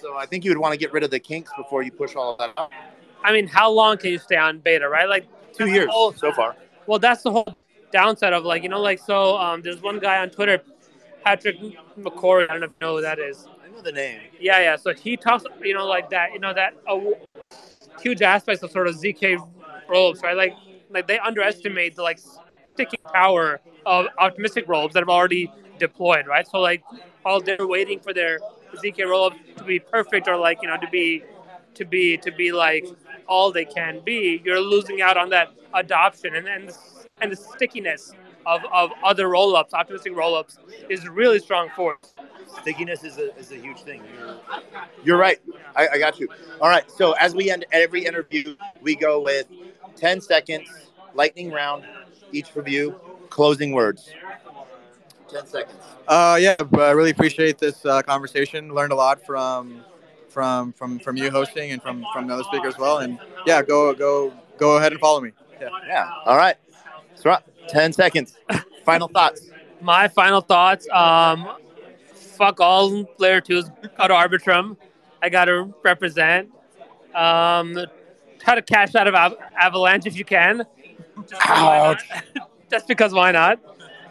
so I think you would want to get rid of the kinks before you push all of that out. I mean, how long can you stay on beta, right? Like two years whole, so far. Well, that's the whole downside of like you know like so. Um, there's one guy on Twitter, Patrick McCorry. I don't know if you know who that is. I know the name. Yeah, yeah. So he talks, you know, like that. You know that uh, huge aspects of sort of zk rollups, right? Like like they underestimate the like sticking power of optimistic rollups that have already deployed, right? So like all they're waiting for their zk rollup to be perfect or like you know to be to be to be like all they can be. You're losing out on that adoption and and and the stickiness of, of other rollups, optimistic rollups, is really strong force stickiness is a, is a huge thing. You're, you're right. I, I, got you. All right. So as we end every interview, we go with 10 seconds, lightning round, each review, closing words. 10 seconds. Uh, yeah, I really appreciate this uh, conversation. Learned a lot from from from from you hosting and from from the other speakers as well. And yeah, go go go ahead and follow me. Yeah. yeah. All right. So 10 seconds. Final thoughts. My final thoughts. Um, fuck all player twos out of Arbitrum. I got to represent. Um, try to cash out of Av- Avalanche if you can. Just, Ouch. Just because why not?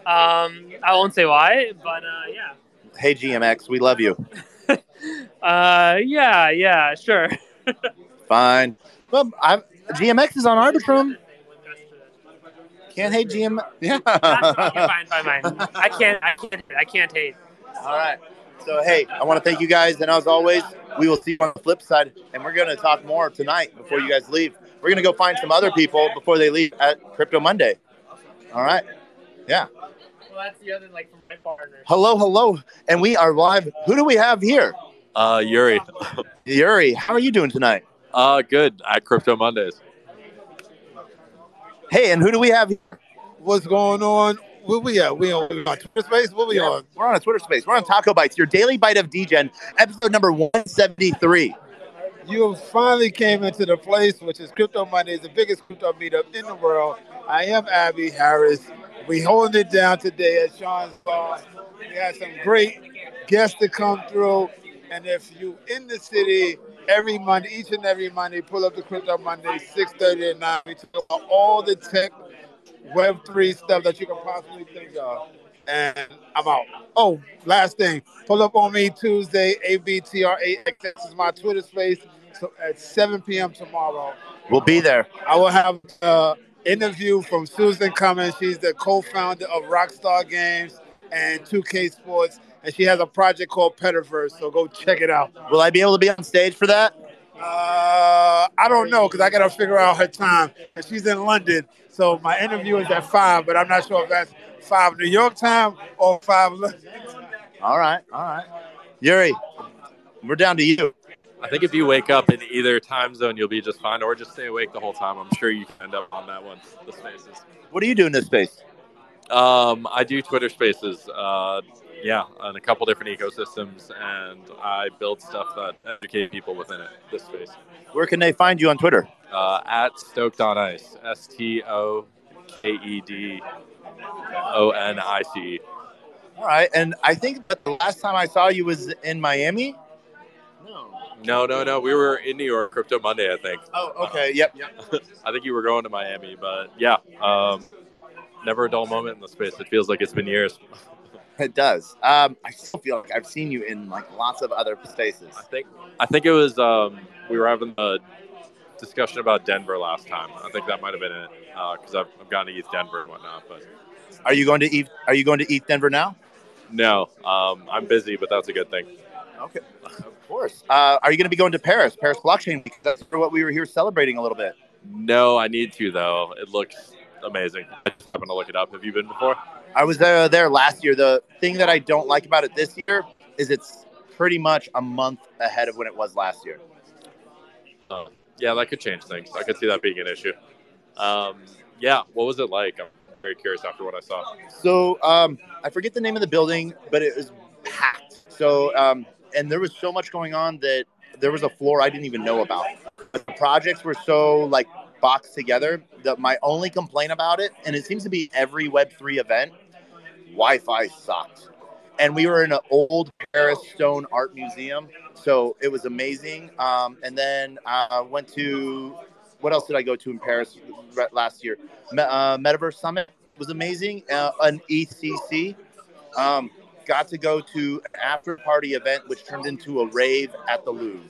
Um, I won't say why, but uh, yeah. Hey GMX, we love you. uh, yeah, yeah, sure. Fine. Well, i GMX is on Arbitrum. Can't hate GM. Yeah. fine, fine, fine. I can't. I can't. I can't hate. All right. So, hey, I want to thank you guys. And as always, we will see you on the flip side. And we're going to talk more tonight before you guys leave. We're going to go find some other people before they leave at Crypto Monday. All right. Yeah. Well, that's the other, like, my partner. Hello, hello. And we are live. Who do we have here? Uh, Yuri. Yuri, how are you doing tonight? Uh, good at Crypto Mondays. Hey, and who do we have here? What's going on? Where we at? We on, we on Twitter Space? What we yeah, on? We're on a Twitter Space. We're on TacoBytes, your daily bite of Degen, episode number 173. You finally came into the place, which is Crypto Mondays, the biggest crypto meetup in the world. I am Abby Harris. We holding it down today at Sean's Bar. We had some great guests to come through. And if you in the city every Monday, each and every Monday, pull up the Crypto Monday, 6.30 at 9. We talk about all the tech Web3 stuff that you can possibly think of. And I'm out. Oh, last thing. Pull up on me Tuesday, ABTR8XX is my Twitter space. So at 7 p.m. tomorrow. We'll be there. I will have an interview from Susan Cummins. She's the co-founder of Rockstar Games and 2K Sports. And she has a project called Petaverse. So go check it out. Will I be able to be on stage for that? Uh, I don't know because I got to figure out her time. And she's in London, so my interview is at five, but I'm not sure if that's five New York time or five London. All right, all right. Yuri, we're down to you. I think if you wake up in either time zone, you'll be just fine, or just stay awake the whole time. I'm sure you can end up on that one. The spaces. What do you do in this space? Um, I do Twitter Spaces. Uh, yeah, on a couple different ecosystems, and I build stuff that educate people within it. This space. Where can they find you on Twitter? Uh, at Stoked on Ice. S T O K E D O N I C E. All right, and I think that the last time I saw you was in Miami. No, no, no. We were in New York, Crypto Monday, I think. Oh, okay. Yep. Yep. I think you were going to Miami, but yeah, um, never a dull moment in the space. It feels like it's been years. It does. Um, I still feel like I've seen you in like lots of other spaces. I think I think it was um, we were having a discussion about Denver last time. I think that might have been it because I've, I've gone to ETHDenver and whatnot. But Are you going to eat? Are you going to ETHDenver now? no, um, I'm busy, but that's a good thing. Okay. Of course. Uh, are you going to be going to Paris? Paris Blockchain Week. That's for what we were here celebrating a little bit. No, I need to though. It looks amazing. I just happened to look it up. Have you been before? I was there there last year. The thing that I don't like about it this year is it's pretty much a month ahead of when it was last year. Oh, yeah, that could change things. I could see that being an issue. Um, yeah, what was it like? I'm very curious after what I saw. So um, I forget the name of the building, but it was packed. So um, and there was so much going on that there was a floor I didn't even know about. The projects were so like boxed together that my only complaint about it, and it seems to be every Web three event, Wi-Fi sucked. And we were in an old Paris stone art museum, so it was amazing. Um, and then I went to what else did I go to in Paris last year? Uh, Metaverse Summit was amazing. Uh, an EthCC. Um, got to go to an after party event, which turned into a rave at the Louvre.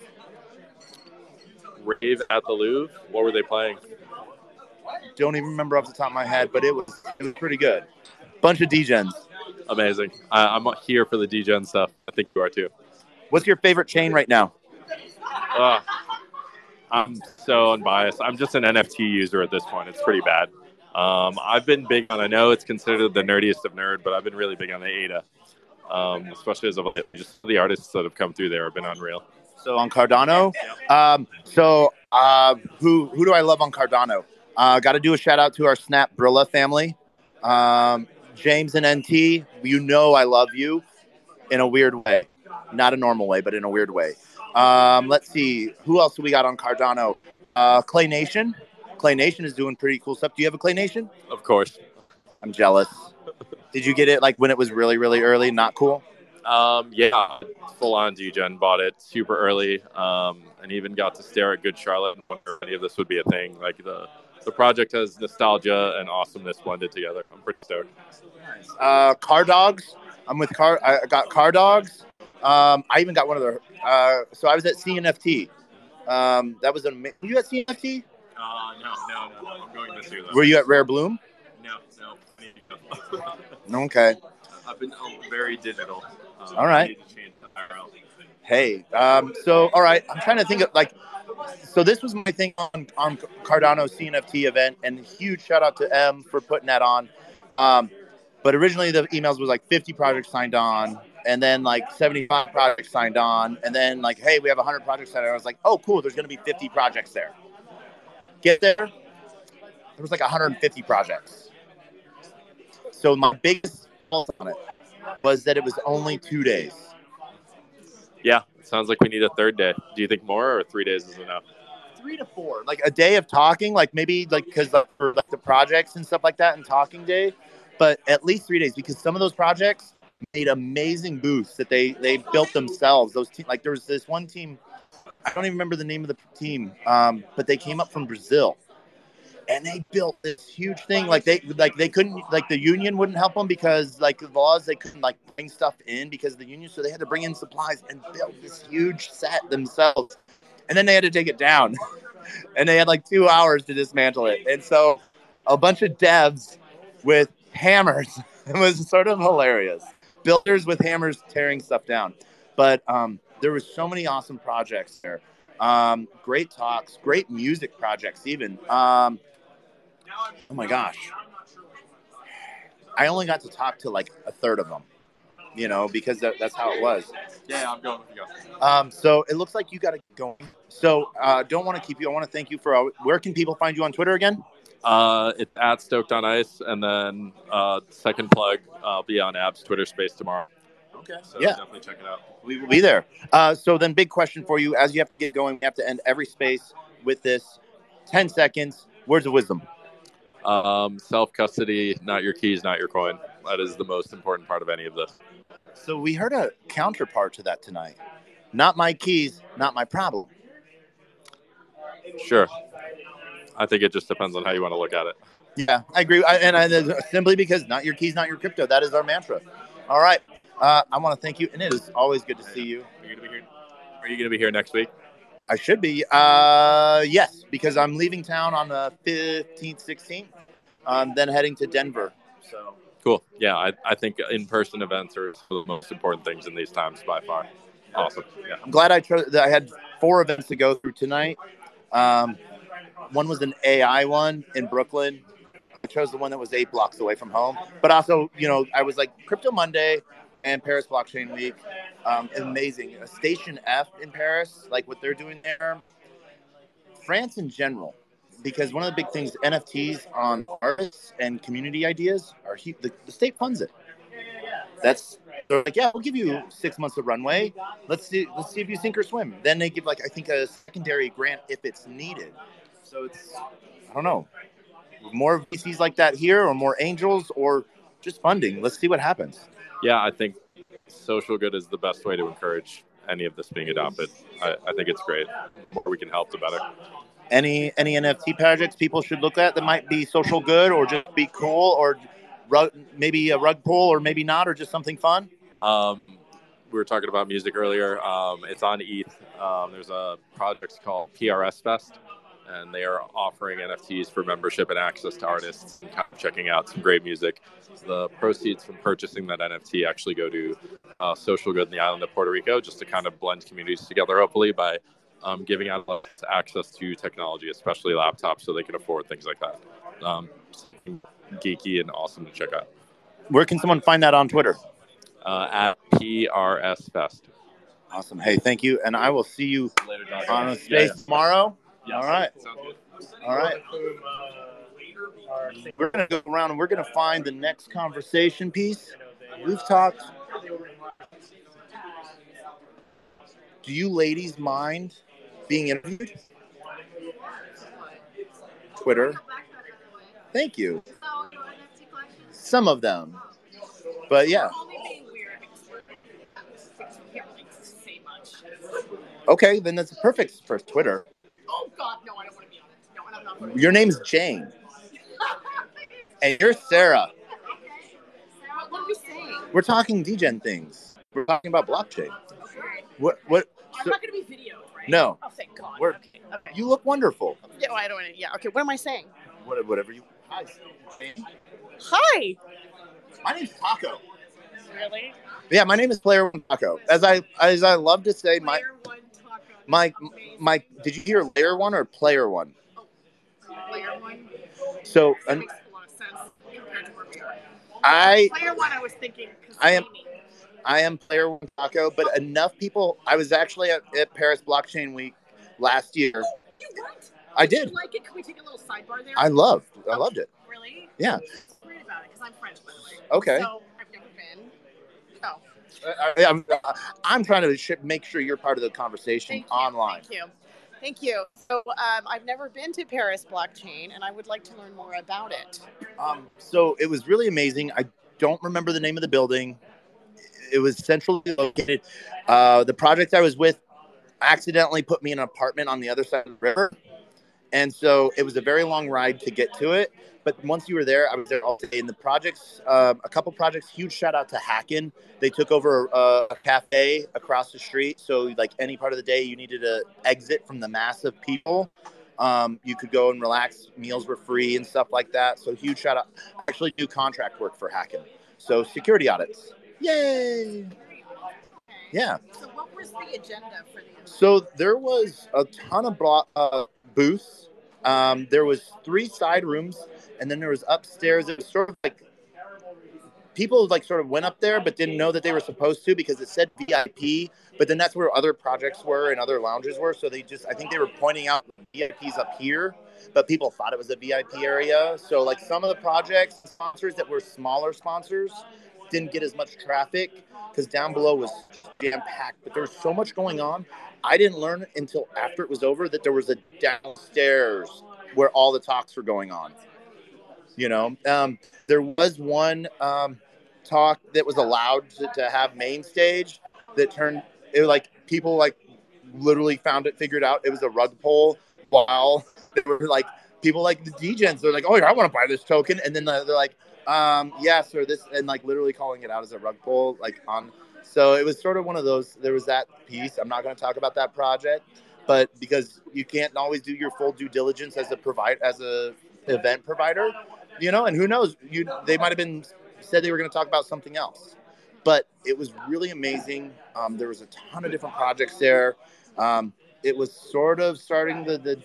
Rave at the Louvre. What were they playing? Don't even remember off the top of my head, but it was it was pretty good. Bunch of DJs. Amazing. I, I'm here for the Degen stuff. I think you are too. What's your favorite chain right now? Uh, I'm so unbiased. I'm just an NFT user at this point. It's pretty bad. Um, I've been big on. I know it's considered the nerdiest of nerd, but I've been really big on the ADA, um, especially as of. Just the artists that have come through there have been unreal. So on Cardano. Um, so uh, who who do I love on Cardano? Uh, Got to do a shout out to our SnapBrillia family, um, James and NT. You know I love you in a weird way, not a normal way, but in a weird way. Um, let's see who else we got on Cardano. Uh, Clay Nation. Clay Nation is doing pretty cool stuff. Do you have a Clay Nation? Of course. I'm jealous. Did you get it like when it was really really early? Not cool. Um, yeah, full on Degen. Bought it super early, um, and even got to stare at Good Charlotte and wonder if any of this would be a thing. Like the the project has nostalgia and awesomeness blended together. I'm pretty stoked. uh, car dogs. I'm with car. I got car dogs. Um, I even got one of the. Uh, so I was at CNFT. Um, that was an. ama- Were you at CNFT? Uh, no, no, no. I'm going this year though. Were you at Rare Bloom? No, no. I need to go. Okay. I've been oh, very digital. Um, All right. I need to change the IRL. Hey. Um, so all right. I'm trying to think of like. So this was my thing on on Cardano CNFT event, and huge shout out to M for putting that on. Um, but originally the emails was like 50 projects signed on, and then like 75 projects signed on, and then like, hey, we have 100 projects signed on. I was like, oh, cool. There's going to be 50 projects there. Get there. There was like 150 projects. So my biggest fault on it was that it was only two days. Yeah, sounds like we need a third day. Do you think more or three days is enough? three to four, like a day of talking, like maybe like because for like the projects and stuff like that, and talking day, but at least three days because some of those projects made amazing booths that they they built themselves. Those team, like there was this one team, I don't even remember the name of the team, um, but they came up from Brazil. And they built this huge thing. Like they, like they couldn't, like the union wouldn't help them because, like the laws, they couldn't like bring stuff in because of the union. So they had to bring in supplies and build this huge set themselves and then they had to take it down and they had like two hours to dismantle it and so a bunch of devs with hammers it was sort of hilarious builders with hammers tearing stuff down but um, there was so many awesome projects there um, great talks great music projects even um, oh my gosh i only got to talk to like a third of them you know, because that, that's how it was. Yeah, I'm going with you. Um, so it looks like you got to go. So uh, don't want to keep you. I want to thank you for. Uh, where can people find you on Twitter again? Uh, it's at Stoked on Ice, and then uh, second plug, I'll be on Abs Twitter Space tomorrow. Okay. So Yeah. definitely check it out. We will be there. Uh, so then, big question for you: as you have to get going, we have to end every space with this. Ten seconds. Words of wisdom. Um, Self custody, not your keys, not your coin. That is the most important part of any of this. So we heard a counterpart to that tonight. Not my keys, not my problem. Sure. I think it just depends on how you want to look at it. Yeah, I agree. I, and I, simply because not your keys, not your crypto. That is our mantra. All right. Uh, I want to thank you, and it is always good to see you. Are you gonna be here? Are you gonna be here next week? I should be. Uh, yes, because I'm leaving town on the 15th, 16th, um, then heading to Denver. So Cool. Yeah, I, I think in-person events are the most important things in these times by far. Awesome. Yeah. I'm glad I chose. That I had four events to go through tonight. Um, one was an AI one in Brooklyn. I chose the one that was eight blocks away from home. But also, you know, I was like Crypto Monday and Paris Blockchain Week. Um, amazing. Station F in Paris, like what they're doing there. France in general, because one of the big things NFTs on artists and community ideas are hu- the, the state funds it. That's they're like, yeah, we'll give you six months of runway. Let's see, let's see if you sink or swim. Then they give like I think a secondary grant if it's needed. So it's I don't know, more VCs like that here, or more angels, or just funding. Let's see what happens. Yeah, I think social good is the best way to encourage any of this being adopted. I, I think it's great. The more we can help, the better. Any any NFT projects people should look at that might be social good, or just be cool, or rug, maybe a rug pull, or maybe not, or just something fun. Um, we were talking about music earlier. Um, it's on ETH. Um, there's a project called PRS Fest, and they are offering NFTs for membership and access to artists and kind of checking out some great music. The proceeds from purchasing that NFT actually go to uh, social good in the island of Puerto Rico, just to kind of blend communities together, hopefully, by um, giving out access to technology, especially laptops, so they can afford things like that. Um, geeky and awesome to check out. Where can someone find that on Twitter? Uh, at PRS Fest. Awesome. Hey, thank you, and I will see you Later, on Yeah, space yeah. tomorrow. Yes. All right. All right. We're gonna go around and we're gonna find the next conversation piece. We've talked. Do you ladies mind being interviewed? Twitter. Thank you. Some of them, but yeah. Okay, then that's perfect for Twitter. Oh God, no, I don't want to be on it. No, I'm not. Gonna Your name's Jane, and you're Sarah. What, are we saying? We're talking degen things. We're talking about blockchain. What? What? I'm not to be videoed, right? No. Oh, thank God. We're- okay. Okay. you look wonderful. Yeah, well, I don't. Yeah. Okay. What am I saying? What- Whatever you. Hi. Hi. My name's Taco. Really? Yeah, my name is Player One Taco. As I as I love to say, my Player one taco. my my. Did you hear Layer One or Player One? Player one. So an, makes a lot of sense compared to where we are. I Player one, I was thinking. I am-. I am Player One Taco, but enough people. I was actually at, at Paris Blockchain Week last year. You what? I Did did. you like it? Can we take a little sidebar there? I loved. I loved it. Really? Yeah. Great about it because I'm French, by the way. Okay. So I've never been. Oh. I, I'm, I'm trying to sh- make sure you're part of the conversation Thank online. Thank you. Thank you. So um, I've never been to Paris Blockchain, and I would like to learn more about it. Um, so it was really amazing. I don't remember the name of the building. It was centrally located. Uh, the project I was with accidentally put me in an apartment on the other side of the river. And so it was a very long ride to get to it. But once you were there, I was there all day. And the projects, um, a couple projects, huge shout out to Hacken. They took over a, a cafe across the street. So, like any part of the day you needed to exit from the mass of people, um, you could go and relax. Meals were free and stuff like that. So, huge shout out. I actually do contract work for Hacken. So, security audits. Yay! Yeah. So what was the agenda for the event? So there was a ton of blo- uh, booths. Um, there was three side rooms, and then there was upstairs. It was sort of like people like sort of went up there but didn't know that they were supposed to because it said VIP, but then that's where other projects were and other lounges were. So they just I think they were pointing out VIPs up here, but people thought it was a VIP area. So like some of the projects sponsors that were smaller sponsors didn't get as much traffic because down below was jam packed. But there was so much going on. I didn't learn until after it was over that there was a downstairs where all the talks were going on. You know, um, there was one um, talk that was allowed to, to have main stage that turned it like people like literally found it figured out it was a rug pull while they were like people like the DJs they're like oh I want to buy this token and then they're like um yes or this and like literally calling it out as a rug pull like on so it was sort of one of those there was that piece I'm not going to talk about that project but because you can't always do your full due diligence as a provide as a event provider you know and who knows you they might have been said they were going to talk about something else. But it was really amazing. Um, there was a ton of different projects there. Um, it was sort of starting the, the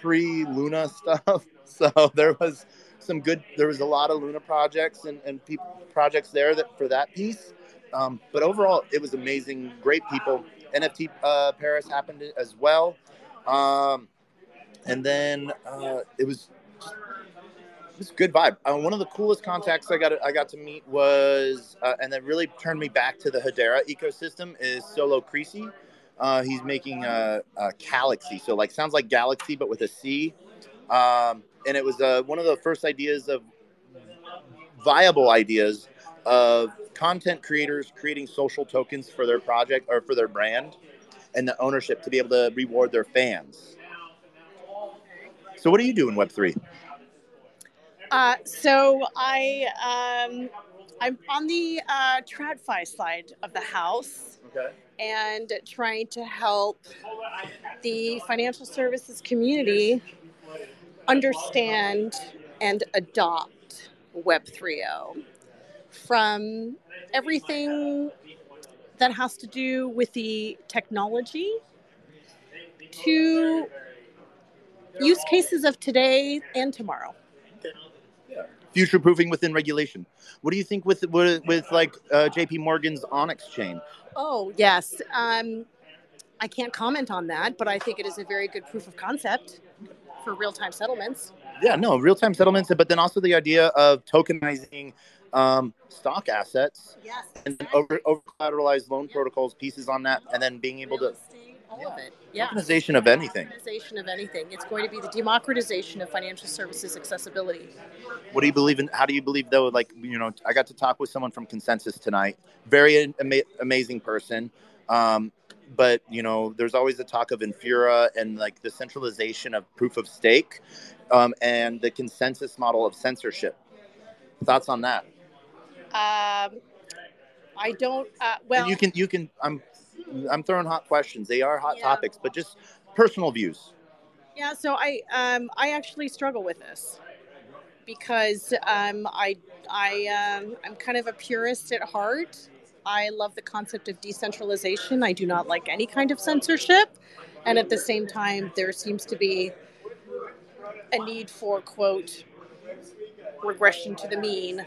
pre luna stuff so there was some good there was a lot of luna projects and, and people projects there that for that piece um, but overall it was amazing great people nft uh, paris happened as well um, and then uh, it was was good vibe. Uh, one of the coolest contacts I got I got to meet was, uh, and that really turned me back to the Hedera ecosystem is Solo Ceesay. Uh, he's making a, a Calaxy, so like sounds like Galaxy but with a C. Um, and it was uh, one of the first ideas of viable ideas of content creators creating social tokens for their project or for their brand, and the ownership to be able to reward their fans. So, what do you do in Web three? Uh, so I um, I'm on the uh, TradFi side of the house. Okay. And trying to help the financial services community understand and adopt Web 3.0 from everything that has to do with the technology to use cases of today and tomorrow future proofing within regulation. What do you think with with, with like uh, J.P. Morgan's Onyx chain? Oh yes, um, I can't comment on that, but I think it is a very good proof of concept for real time settlements. Yeah, no, real time settlements, but then also the idea of tokenizing um, stock assets yes, and then over over collateralized loan protocols pieces on that, and then being able to all of it. Yeah. Tokenization of anything. Tokenization of anything. It's going to be the democratization of financial services accessibility. What do you believe in? How do you believe though? Like you know, I got to talk with someone from ConsenSys tonight. Very ama- amazing person. Um, but you know, there's always the talk of Infura and like the centralization of proof of stake, um, and the consensus model of censorship. Thoughts on that? Um, I don't. Uh, well, and you can you can. I'm I'm throwing hot questions. They are hot Yeah. topics, but just personal views. Yeah, so I um, I actually struggle with this because um, I I um, I'm kind of a purist at heart. I love the concept of decentralization. I do not like any kind of censorship, and at the same time, there seems to be a need for quote regression to the mean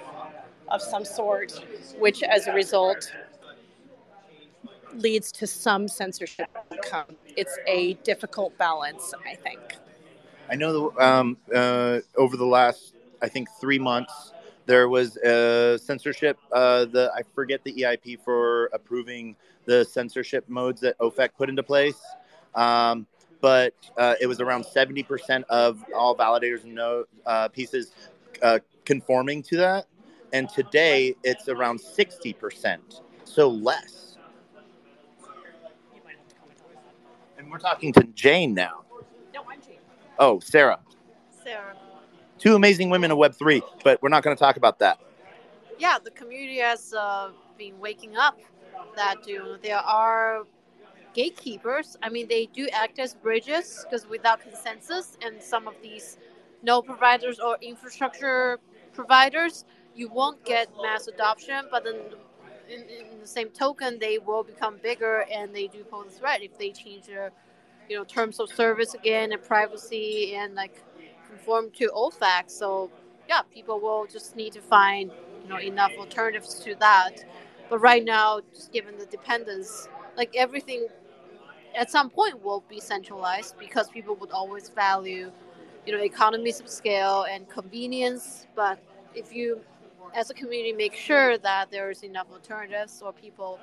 of some sort, which as a result leads to some censorship outcome. It's a difficult balance, I think. I know um, uh, over the last, I think, three months, there was uh, censorship. Uh, the I forget the EIP for approving the censorship modes that OFAC put into place, um, but uh, it was around seventy percent of all validators and no uh, pieces uh, conforming to that, and today it's around sixty percent, so less. And we're talking to Jane now. No, I'm Jane. Oh, Sarah. Sarah. Two amazing women of Web3, but we're not going to talk about that. Yeah, the community has uh, been waking up that you know, there are gatekeepers. I mean, they do act as bridges because without ConsenSys and some of these node providers or infrastructure providers, you won't get mass adoption. But then, in, in the same token, they will become bigger and they do pose a threat if they change their, you know, terms of service again and privacy and like conform to OFAC. So yeah, people will just need to find you know enough alternatives to that. But right now, just given the dependence, like everything, at some point will be centralized because people would always value, you know, economies of scale and convenience. But if you, as a community, make sure that there's enough alternatives or people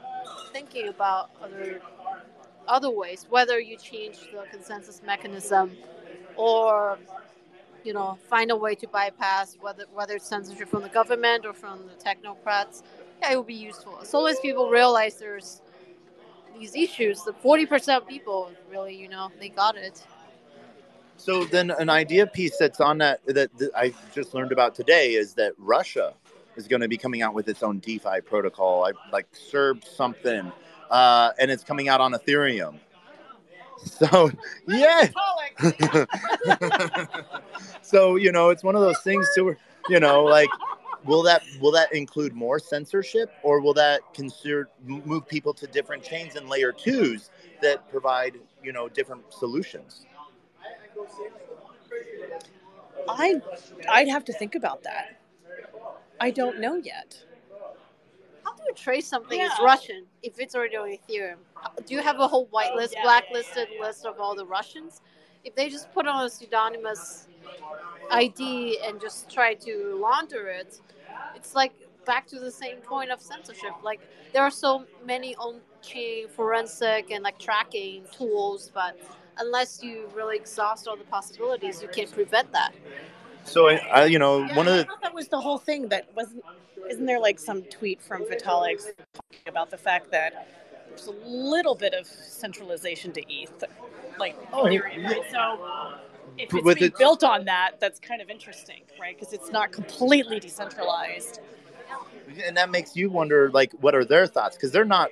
thinking about other other ways, whether you change the consensus mechanism or you know find a way to bypass whether whether it's censorship from the government or from the technocrats yeah it will be useful. As long as people realize there's these issues. The 40% of people really you know they got it. So then, an idea piece that's on that that, that I just learned about today is that Russia is going to be coming out with its own DeFi protocol, I, like Serb something, uh, and it's coming out on Ethereum. So yeah, so you know, it's one of those things. Where, you know, like, will that will that include more censorship, or will that consider move people to different chains and layer twos that provide you know different solutions? I I'd have to think about that. I don't know yet. You trace something as russian if it's already on ethereum. Do you have a whole whitelist blacklisted list of all the russians? If they just put on a pseudonymous id and just try to launder it it's like back to the same point of censorship. Like there are so many on-chain forensic and like tracking tools but unless you really exhaust all the possibilities you can't prevent that So I, I you know, one of the thought that was the whole thing. That wasn't. Isn't there like some tweet from Vitalik talking about the fact that there's a little bit of centralization to ETH, like Oh, Ethereum, yeah. right? So if it's being its- built on that, that's kind of interesting, right? Because it's not completely decentralized. and that makes you wonder like what are their thoughts because they're not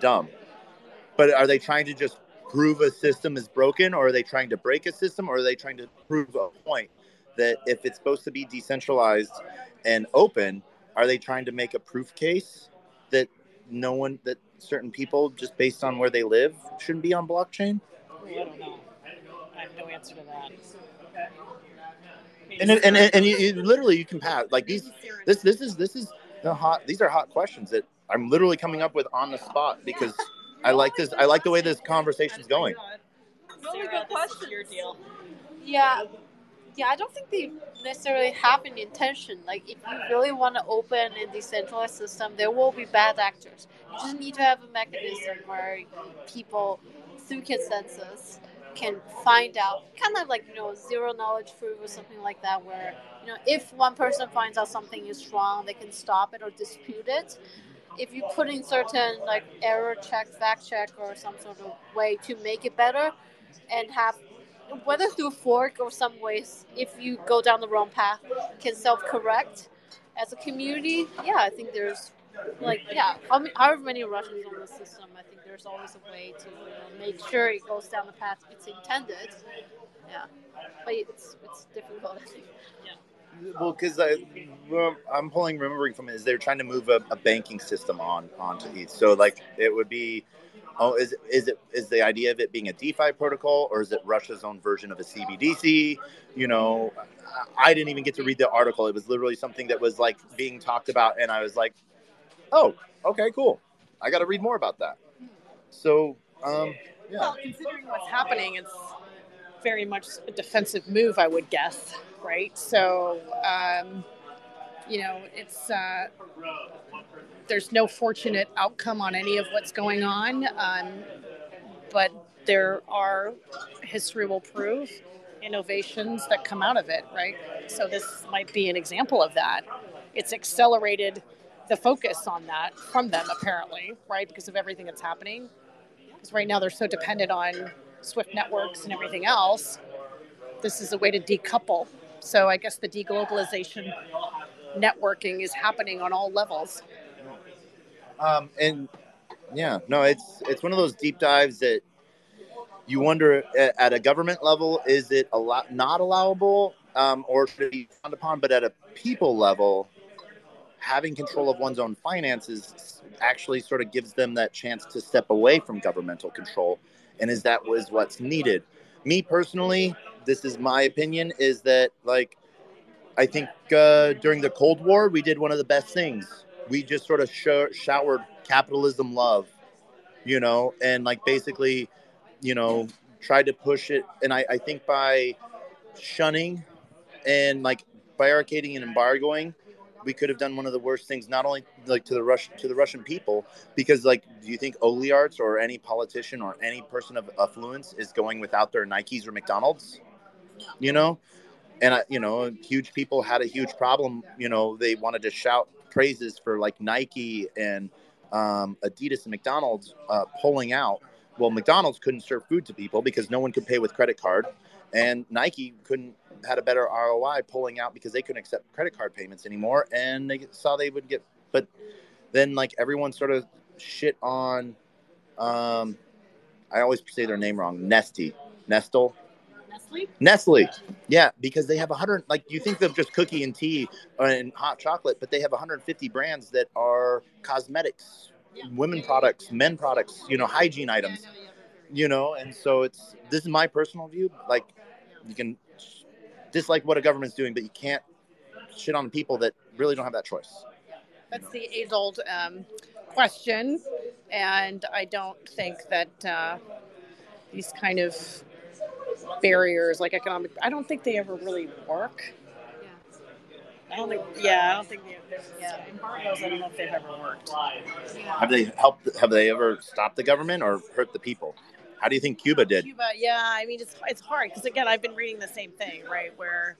dumb but are they trying to just prove a system is broken or are they trying to break a system or are they trying to prove a point that if it's supposed to be decentralized and open are they trying to make a proof case that no one that certain people just based on where they live shouldn't be on blockchain I don't know. I have no answer to that. and it- and and you, you literally you can pass like these this this is this is the hot these are hot questions that i'm literally coming up with on the spot because i like this i like the way this conversation's going Really good question. Your deal. Yeah, yeah. I don't think they necessarily have an intention. Like, if you really want to open a decentralized system, there will be bad actors. You just need to have a mechanism where people, through consensus, can find out, kind of like you know, zero knowledge proof or something like that, where you know, if one person finds out something is wrong, they can stop it or dispute it. If you put in certain like error check, fact check, or some sort of way to make it better, and have whether through fork or some ways, if you go down the wrong path, can self correct as a community. Yeah, I think there's like yeah, however many Russians on the system, I think there's always a way to you know, make sure it goes down the path it's intended. Yeah, but it's it's difficult. I think. well because i'm pulling remembering from it is they're trying to move a, a banking system on onto eth so like it would be oh is, is it is the idea of it being a defi protocol or is it russia's own version of a cbdc you know I, I didn't even get to read the article. It was literally something that was like being talked about and i was like oh okay cool. I got to read more about that. So um yeah. Well, considering what's happening, it's very much a defensive move, I would guess, right? So, um, you know, it's uh, there's no fortunate outcome on any of what's going on, um, but there are history will prove innovations that come out of it, right? So this might be an example of that. It's accelerated the focus on that from them, apparently, right? Because of everything that's happening because right now they're so dependent on Swift networks and everything else. This is a way to decouple. So I guess the deglobalization networking is happening on all levels. Um, and yeah, no, it's it's one of those deep dives that you wonder at, a government level is it a lot not allowable um, or should be frowned upon? But at a people level, having control of one's own finances actually sort of gives them that chance to step away from governmental control. And is that was what's needed? Me personally, this is my opinion: is that like I think uh, during the Cold War, we did one of the best things. We just sort of sho- showered capitalism love, you know, and like basically, you know, tried to push it. And I, I think by shunning and like barricading and embargoing, we could have done one of the worst things, not only like to the Russian to the Russian people, because like, do you think oligarchs or any politician or any person of affluence is going without their Nikes or McDonald's? You know, and I, you know, huge people had a huge problem. You know, they wanted to shout praises for like Nike and um, Adidas and McDonald's uh, pulling out. Well, McDonald's couldn't serve food to people because no one could pay with credit card, and Nike couldn't had a better ROI pulling out because they couldn't accept credit card payments anymore, and they saw they would get. But then, like everyone sort of shit on. Um, I always say their name wrong. Nestle, Nestle, Nestle? Nestle. Yeah, because they have 100 like you think of just cookie and tea and hot chocolate, but they have 150 brands that are cosmetics, women products, men products, you know, hygiene items. You know, and so it's this is my personal view. Like you can dislike what a government's doing, but you can't shit on people that really don't have that choice. That's the age old um, question. And I don't think that uh, these kind of barriers, like economic, I don't think they ever really work. I don't think, yeah, I don't think, they, yeah, embargoes, I don't know if they've ever worked. Have they helped have they ever stopped the government or hurt the people? How do you think Cuba did? Cuba, yeah, I mean, it's, it's hard because, again, I've been reading the same thing, right? Where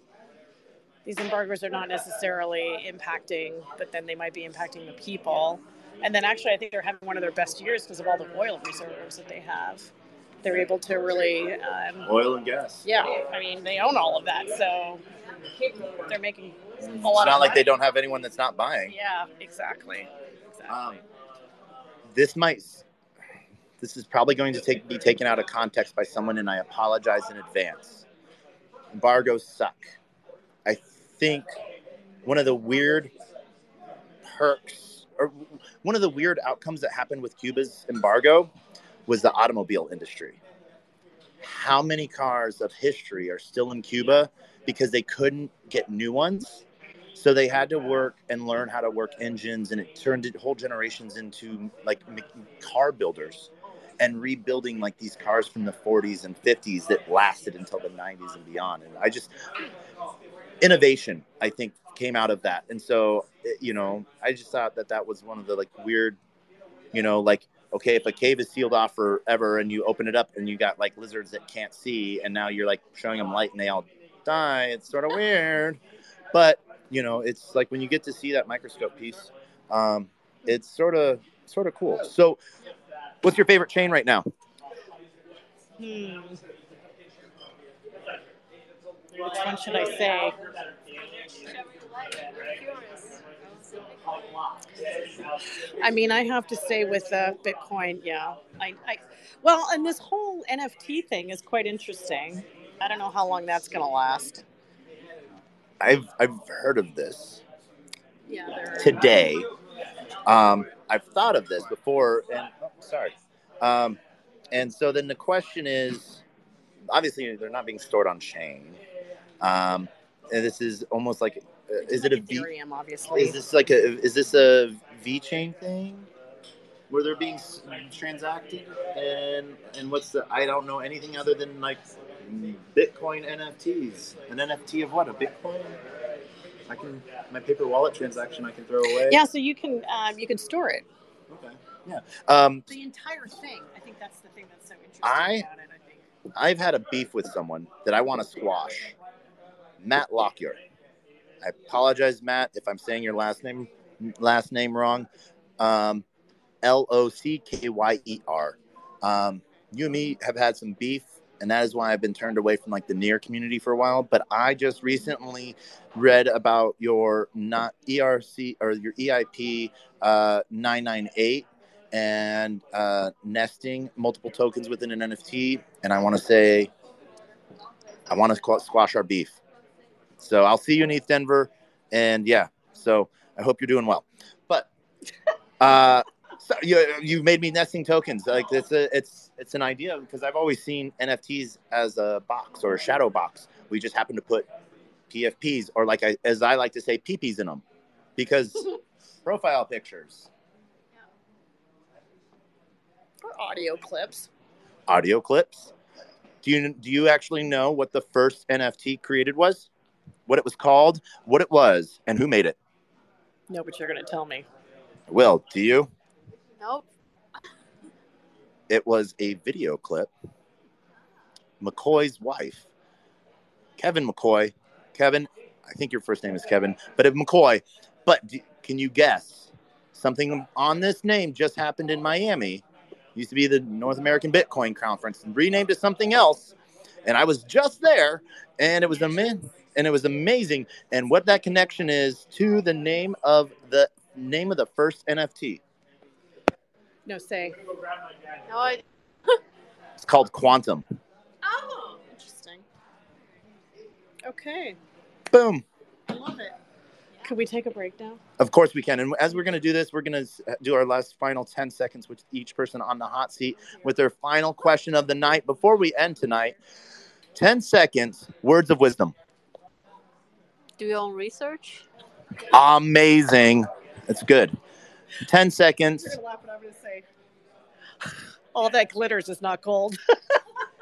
these embargoes are not necessarily impacting, but then they might be impacting the people. And then actually, I think they're having one of their best years because of all the oil reserves that they have. They're able to really, um, Oil and gas. yeah, I mean, they own all of that, so they're making a lot. Of It's not like they don't have anyone that's not buying. Yeah, exactly. Um, this might this is probably going to take be taken out of context by someone and i apologize in advance embargoes suck i think one of the weird perks or one of the weird outcomes that happened with cuba's embargo was the automobile industry how many cars of history are still in cuba because they couldn't get new ones so they had to work and learn how to work engines, and it turned whole generations into like car builders and rebuilding like these cars from the 40s and 50s that lasted until the 90s and beyond. And I just innovation, I think, came out of that. And so, eh, you know, I just thought that that was one of the like weird, you know, like okay, if a cave is sealed off forever and you open it up and you got like lizards that can't see, and now you're like showing them light and they all die, it's sort of weird. But you know, it's like when you get to see that microscope piece, um, it's sort of sort of cool. So, what's your favorite chain right now? Hmm. Which one should I say? I mean, I have to say with uh, Bitcoin, yeah. I, I, well, and this whole NFT thing is quite interesting. I don't know how long that's going to last. I've I've heard of this Yeah, today. Um, I've thought of this before, and oh, sorry. Um, and so then the question is, obviously they're not being stored on chain. Um, and this is almost like, is it a V? Ethereum, obviously. Is this like a is this a V chain thing where they're being transacted and and what's the I don't know anything other than like Bitcoin NFTs. An NFT of what? A Bitcoin? I can my paper wallet transaction I can throw away. Yeah, so you can um, you can store it. Okay. Yeah. Um, The entire thing. I think that's the thing that's so interesting I about it. I think. I've had a beef with someone that I want to squash. Matt Lockyer. I apologize, Matt, if I'm saying your last name last name wrong. Um, L O C K Y E R. Um, you and me have had some beef, and that is why I've been turned away from like the NEAR community for a while. But I just recently read about your not ERC or your EIP uh, 998 and uh, nesting multiple tokens within an NFT. And I want to say, I want to squash our beef. So I'll see you in ETHDenver. And yeah, so I hope you're doing well. But uh, so you you made me nesting tokens. Like it's a it's it's an idea because I've always seen NFTs as a box or a shadow box. We just happen to put PFPs, or like I, as I like to say, peepees in them, because profile pictures, Or audio clips. audio clips. Do you do you actually know what the first NFT created was? What it was called, what it was, and who made it? No, but you're gonna tell me. Will, do you? Nope. It was a video clip. McCoy's wife, Kevin McCoy. Kevin, I think your first name is Kevin, but if McCoy. But do, can you guess something on this name just happened in Miami? Used to be the North American Bitcoin Conference, and renamed to something else. And I was just there, and it was a man, and it was amazing. And what that connection is to the name of the name of the first NFT. No, say. No, I, It's called Quantum. Oh, interesting. Okay, Boom. I love it. Could we take a break now? Of course we can. And as we're going to do this, we're going to do our last final 10 seconds with each person on the hot seat with their final question of the night. Before we end tonight, 10 seconds, words of wisdom. Do your own research. Amazing. That's good. 10 seconds. You're laugh I'm gonna say. All that glitters is not gold.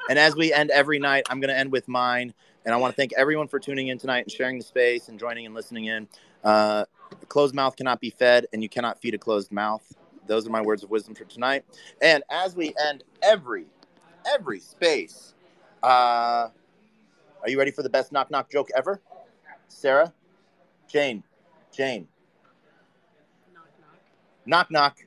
And as we end every night, I'm going to end with mine. And I want to thank everyone for tuning in tonight and sharing the space and joining and listening in. Uh, a closed mouth cannot be fed, and you cannot feed a closed mouth. Those are my words of wisdom for tonight. And as we end every every space, uh, are you ready for the best knock knock joke ever? Sarah, Jane, Jane. Knock knock.